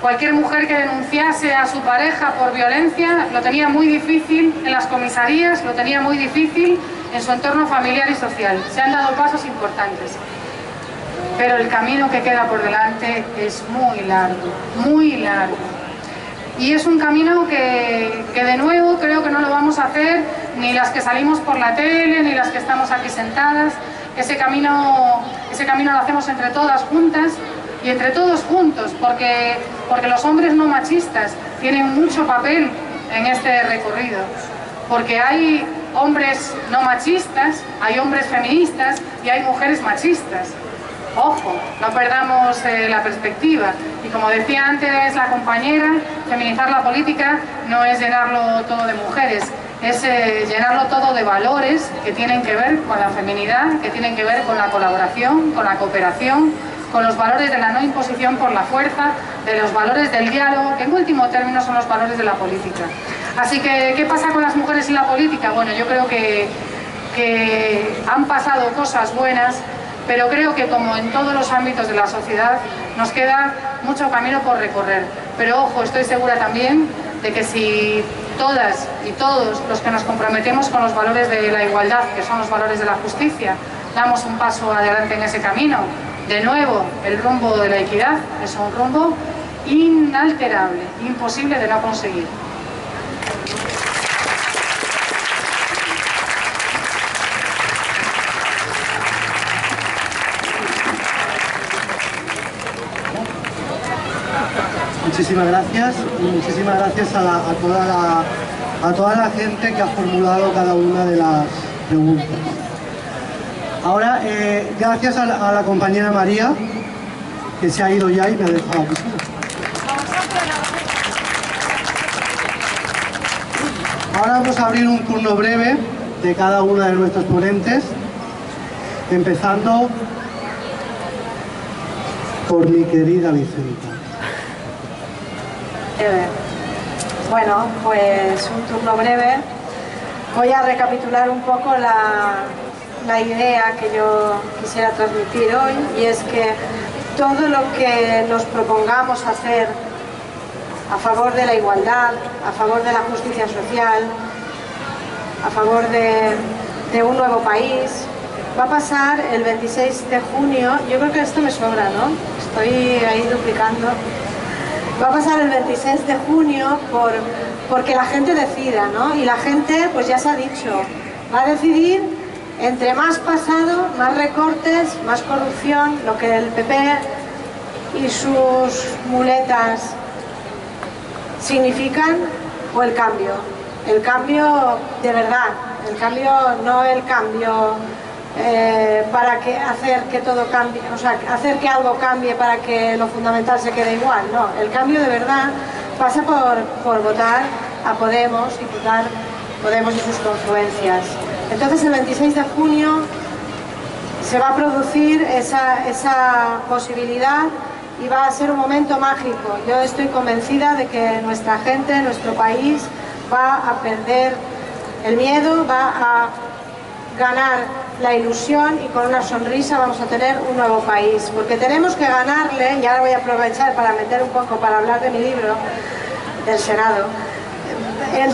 cualquier mujer que denunciase a su pareja por violencia lo tenía muy difícil en las comisarías, lo tenía muy difícil en su entorno familiar y social. Se han dado pasos importantes, pero el camino que queda por delante es muy largo, muy largo. Y es un camino que, que, de nuevo creo que no lo vamos a hacer ni las que salimos por la tele, ni las que estamos aquí sentadas. Ese camino, ese camino lo hacemos entre todas juntas y entre todos juntos, porque, porque los hombres no machistas tienen mucho papel en este recorrido. Porque hay hombres no machistas, hay hombres feministas y hay mujeres machistas. Ojo, no perdamos eh, la perspectiva. Y como decía antes la compañera, feminizar la política no es llenarlo todo de mujeres, es eh, llenarlo todo de valores que tienen que ver con la feminidad, que tienen que ver con la colaboración, con la cooperación, con los valores de la no imposición por la fuerza, de los valores del diálogo, que en último término son los valores de la política. Así que, ¿qué pasa con las mujeres y la política? Bueno, yo creo que, que han pasado cosas buenas, pero creo que como en todos los ámbitos de la sociedad nos queda mucho camino por recorrer. Pero ojo, estoy segura también de que si todas y todos los que nos comprometemos con los valores de la igualdad, que son los valores de la justicia, damos un paso adelante en ese camino, de nuevo el rumbo de la equidad es un rumbo inalterable, imposible de no conseguir. Muchísimas gracias y muchísimas gracias a, toda la, a toda la gente que ha formulado cada una de las preguntas. Ahora, eh, gracias a la, a la, compañera María, que se ha ido ya y me ha dejado aquí. Ahora vamos a abrir un turno breve de cada una de nuestros ponentes, empezando por mi querida Vicenta. Bueno, pues un turno breve. Voy a recapitular un poco la, la idea que yo quisiera transmitir hoy y es que todo lo que nos propongamos hacer a favor de la igualdad, a favor de la justicia social, a favor de, de un nuevo país, va a pasar el 26 de junio. Yo creo que esto me sobra, ¿no? Estoy ahí duplicando. Va a pasar el 26 de junio por, porque la gente decida, ¿no? Y la gente, pues ya se ha dicho, va a decidir entre más pasado, más recortes, más corrupción, lo que el PP y sus muletas significan, o el cambio. El cambio de verdad, el cambio, no el cambio eh, para que hacer que todo cambie, o sea, hacer que algo cambie para que lo fundamental se quede igual, no, el cambio de verdad pasa por, por votar a Podemos y votar Podemos y sus confluencias. Entonces el 26 de junio se va a producir esa, esa posibilidad y va a ser un momento mágico. Yo estoy convencida de que nuestra gente, nuestro país, va a perder el miedo, va a ganar la ilusión y con una sonrisa vamos a tener un nuevo país. Porque tenemos que ganarle, y ahora voy a aprovechar para meter un poco, para hablar de mi libro, del Senado,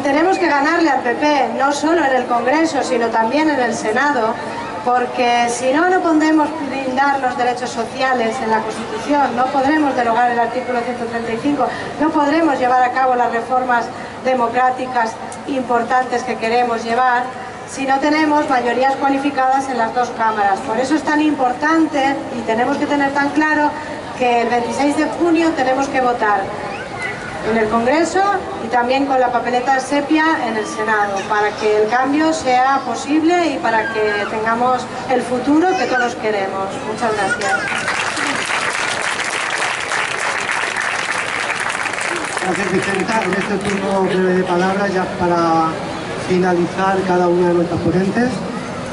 tenemos que ganarle al PP, no solo en el Congreso, sino también en el Senado, porque si no, no podemos blindar los derechos sociales en la Constitución, no podremos derogar el artículo 135, no podremos llevar a cabo las reformas democráticas importantes que queremos llevar, si no tenemos mayorías cualificadas en las dos cámaras. Por eso es tan importante y tenemos que tener tan claro que el 26 de junio tenemos que votar en el Congreso y también con la papeleta sepia en el Senado, para que el cambio sea posible y para que tengamos el futuro que todos queremos. Muchas gracias. Gracias Vicenta. En este turno breve de palabras, ya para finalizar cada una de nuestras ponentes,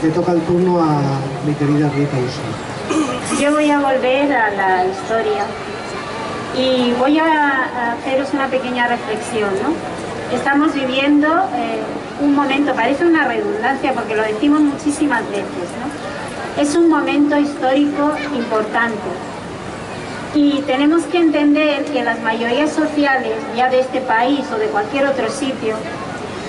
le toca el turno a mi querida Rita Uso. Yo voy a volver a la historia y voy a haceros una pequeña reflexión. ¿no? Estamos viviendo eh, un momento, parece una redundancia porque lo decimos muchísimas veces, ¿no? Es un momento histórico importante. Y tenemos que entender que las mayorías sociales, ya de este país o de cualquier otro sitio,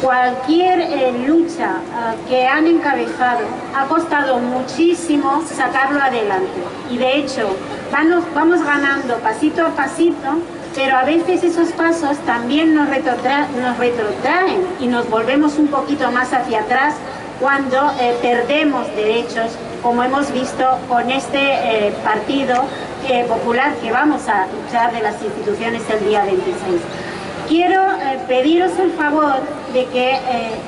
cualquier eh, lucha eh, que han encabezado ha costado muchísimo sacarlo adelante. Y de hecho, vamos, ganando pasito a pasito, pero a veces esos pasos también nos, retrotra- nos retrotraen y nos volvemos un poquito más hacia atrás cuando eh, perdemos derechos, como hemos visto con este partido popular que vamos a luchar de las instituciones el día 26. Quiero eh, pediros el favor de que eh,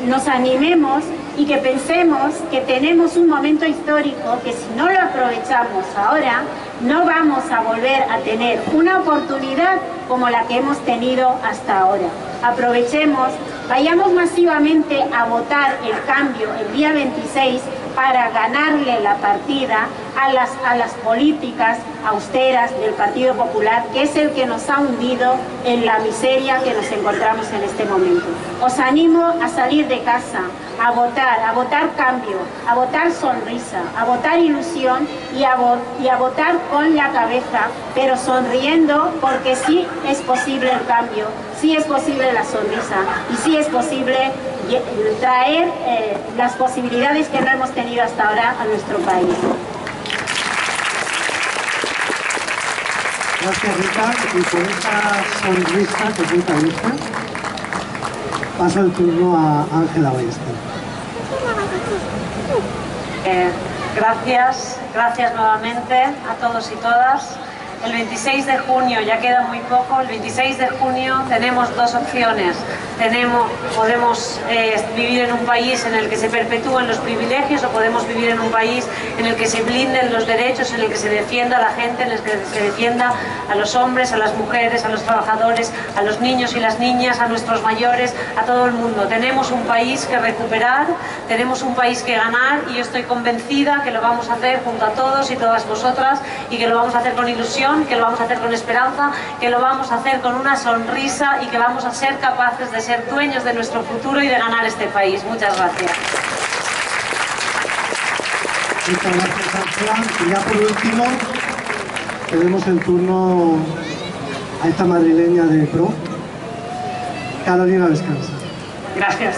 nos animemos y que pensemos que tenemos un momento histórico que si no lo aprovechamos ahora, no vamos a volver a tener una oportunidad como la que hemos tenido hasta ahora. Aprovechemos, vayamos masivamente a votar el cambio el día 26 para ganarle la partida a las, a las políticas austeras del Partido Popular, que es el que nos ha hundido en la miseria que nos encontramos en este momento. Os animo a salir de casa, a votar, a votar cambio, a votar sonrisa, a votar ilusión y a, vo- y a votar con la cabeza, pero sonriendo porque sí es posible el cambio, sí es posible la sonrisa y sí es posible traer eh, las posibilidades que no hemos tenido hasta ahora a nuestro país. Gracias Rita y por esa sonrisa que dice, paso el turno a Ángela Ballester. Eh, gracias, gracias nuevamente a todos y todas. El 26 de junio, ya queda muy poco, el 26 de junio tenemos dos opciones. Tenemos, podemos eh, vivir en un país en el que se perpetúen los privilegios o podemos vivir en un país en el que se blinden los derechos, en el que se defienda a la gente, en el que se defienda a los hombres, a las mujeres, a los trabajadores, a los niños y las niñas, a nuestros mayores, a todo el mundo. Tenemos un país que recuperar, tenemos un país que ganar y yo estoy convencida que lo vamos a hacer junto a todos y todas vosotras y que lo vamos a hacer con ilusión, que lo vamos a hacer con esperanza, que lo vamos a hacer con una sonrisa y que vamos a ser capaces de ser dueños de nuestro futuro y de ganar este país. Muchas gracias. Muchas gracias Ángela. Y ya por último, tenemos el turno a esta madrileña de PRO, Carolina Descansa. Gracias.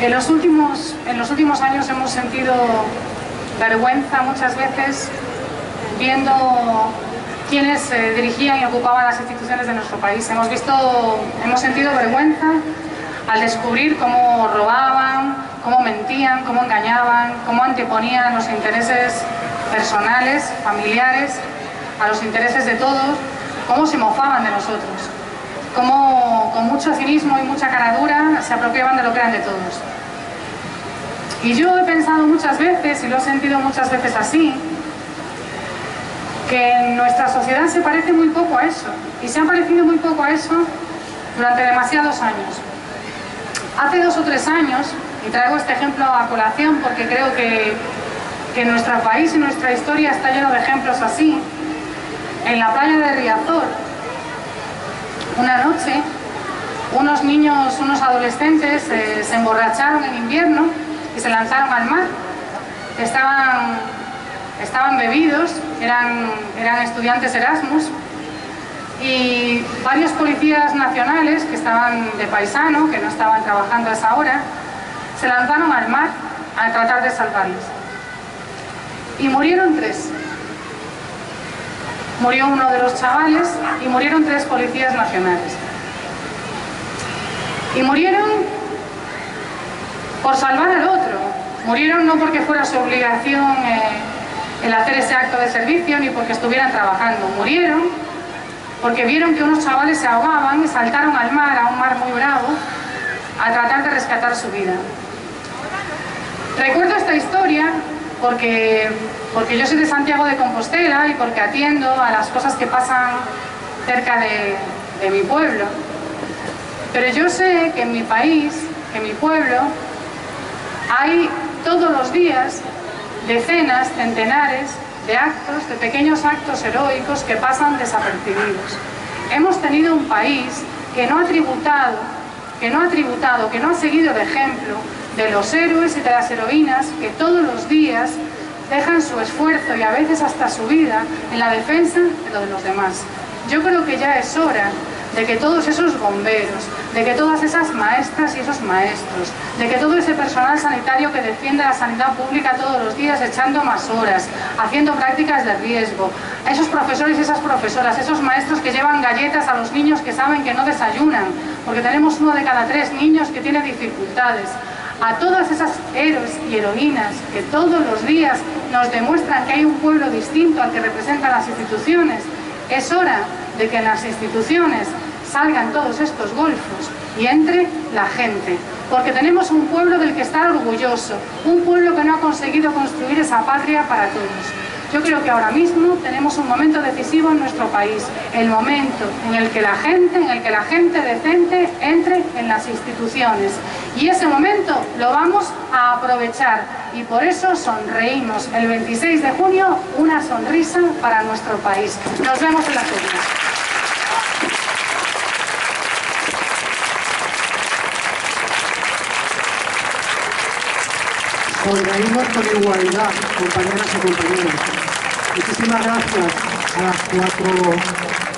En los, últimos, en los últimos años hemos sentido vergüenza muchas veces viendo quienes eh, dirigían y ocupaban las instituciones de nuestro país. Hemos, visto, hemos sentido vergüenza al descubrir cómo robaban, cómo mentían, cómo engañaban, cómo anteponían los intereses personales, familiares, a los intereses de todos, cómo se mofaban de nosotros, cómo con mucho cinismo y mucha caradura se apropiaban de lo que eran de todos. Y yo he pensado muchas veces, y lo he sentido muchas veces así, que en nuestra sociedad se parece muy poco a eso, y se ha parecido muy poco a eso durante demasiados años. Hace dos o tres años, y traigo este ejemplo a colación porque creo que, que nuestro país y nuestra historia está lleno de ejemplos así, en la playa de Riazor, una noche, unos niños, unos adolescentes eh, se emborracharon en invierno y se lanzaron al mar. Estaban, estaban bebidos, eran, eran estudiantes Erasmus y varios policías nacionales que estaban de paisano, que no estaban trabajando a esa hora, se lanzaron al mar a tratar de salvarles. Y murieron tres. Murió uno de los chavales y murieron tres policías nacionales. Y murieron por salvar al otro. Murieron no porque fuera su obligación eh, el hacer ese acto de servicio ni porque estuvieran trabajando. Murieron porque vieron que unos chavales se ahogaban y saltaron al mar, a un mar muy bravo, a tratar de rescatar su vida. Recuerdo esta historia porque, porque yo soy de Santiago de Compostela y porque atiendo a las cosas que pasan cerca de, mi pueblo. Pero yo sé que en mi país, en mi pueblo, hay todos los días decenas, centenares de actos, de pequeños actos heroicos que pasan desapercibidos. Hemos tenido un país que no ha tributado que no ha tributado, que no ha seguido el ejemplo de los héroes y de las heroínas que todos los días dejan su esfuerzo y a veces hasta su vida en la defensa de lo de los demás. Yo creo que ya es hora de que todos esos bomberos, de que todas esas maestras y esos maestros, de que todo ese personal sanitario que defiende la sanidad pública todos los días echando más horas, haciendo prácticas de riesgo, esos profesores y esas profesoras, esos maestros que llevan galletas a los niños que saben que no desayunan, porque tenemos uno de cada tres niños que tiene dificultades, a todas esas héroes y heroínas que todos los días nos demuestran que hay un pueblo distinto al que representan las instituciones, es hora de que en las instituciones salgan todos estos golfos y entre la gente. Porque tenemos un pueblo del que estar orgulloso, un pueblo que no ha conseguido construir esa patria para todos. Yo creo que ahora mismo tenemos un momento decisivo en nuestro país, el momento en el que la gente, en el que la gente decente entre en las instituciones. Y ese momento lo vamos a aprovechar y por eso sonreímos el 26 de junio una sonrisa para nuestro país. Nos vemos en la urnas. Sonreímos con igualdad, compañeras y compañeros. Muchísimas gracias a las cuatro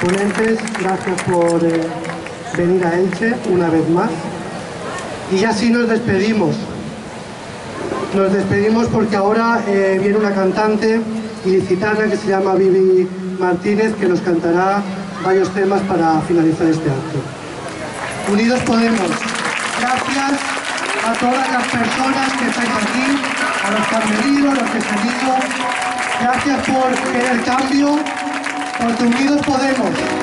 ponentes, gracias por eh, venir a Elche una vez más. Y así nos despedimos. Nos despedimos porque ahora eh, viene una cantante ilicitana que se llama Vivi Martínez que nos cantará varios temas para finalizar este acto. Unidos Podemos. Gracias a todas las personas que estáis aquí, a los que han venido, a los que se han ido. Gracias por querer cambio, porque unidos podemos.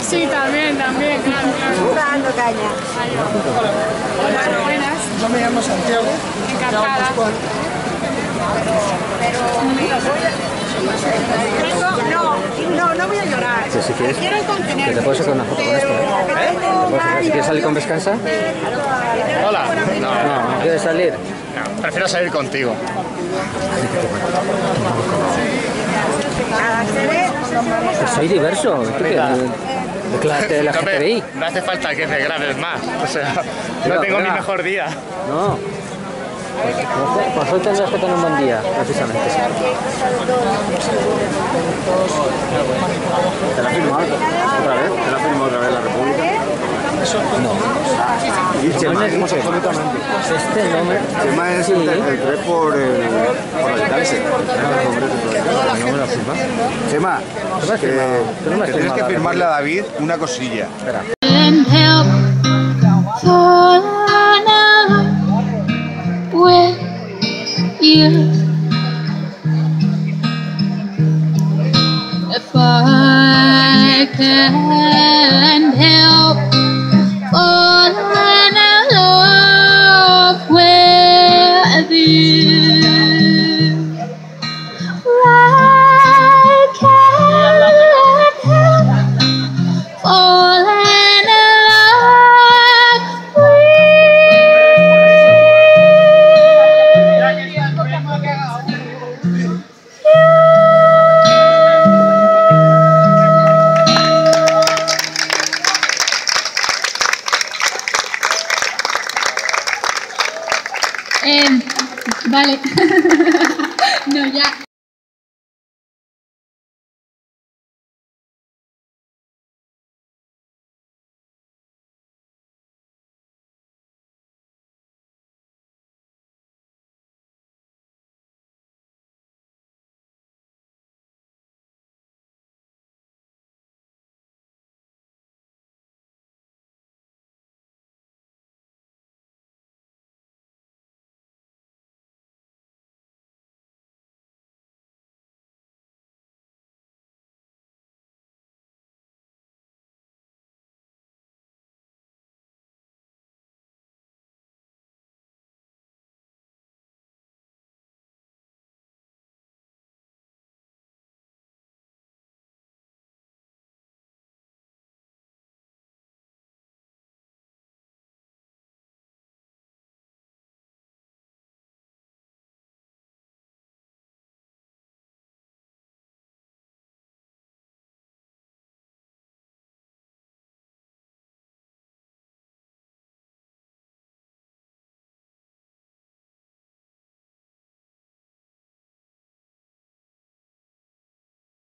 Sí, también, también, claro. Caña. Hola, buenas. Yo me llamo Santiago. Encantada. Pues, Pero no, no, no voy a llorar. Si quieres, quiero Si quieres salir con descansa? Hola. No, no, no ¿quieres salir? Prefiero salir contigo. Soy diverso. De la No hace falta que me grabes más. O sea, no tengo mi mejor día. No. Pues hoy tendrás que tener un buen día, precisamente. ¿Te la firmo otra vez? ¿Te la firmo otra vez la República? Y Chema es el, 3 por, eh, el. Chema, tienes que firmarle a David una cosilla.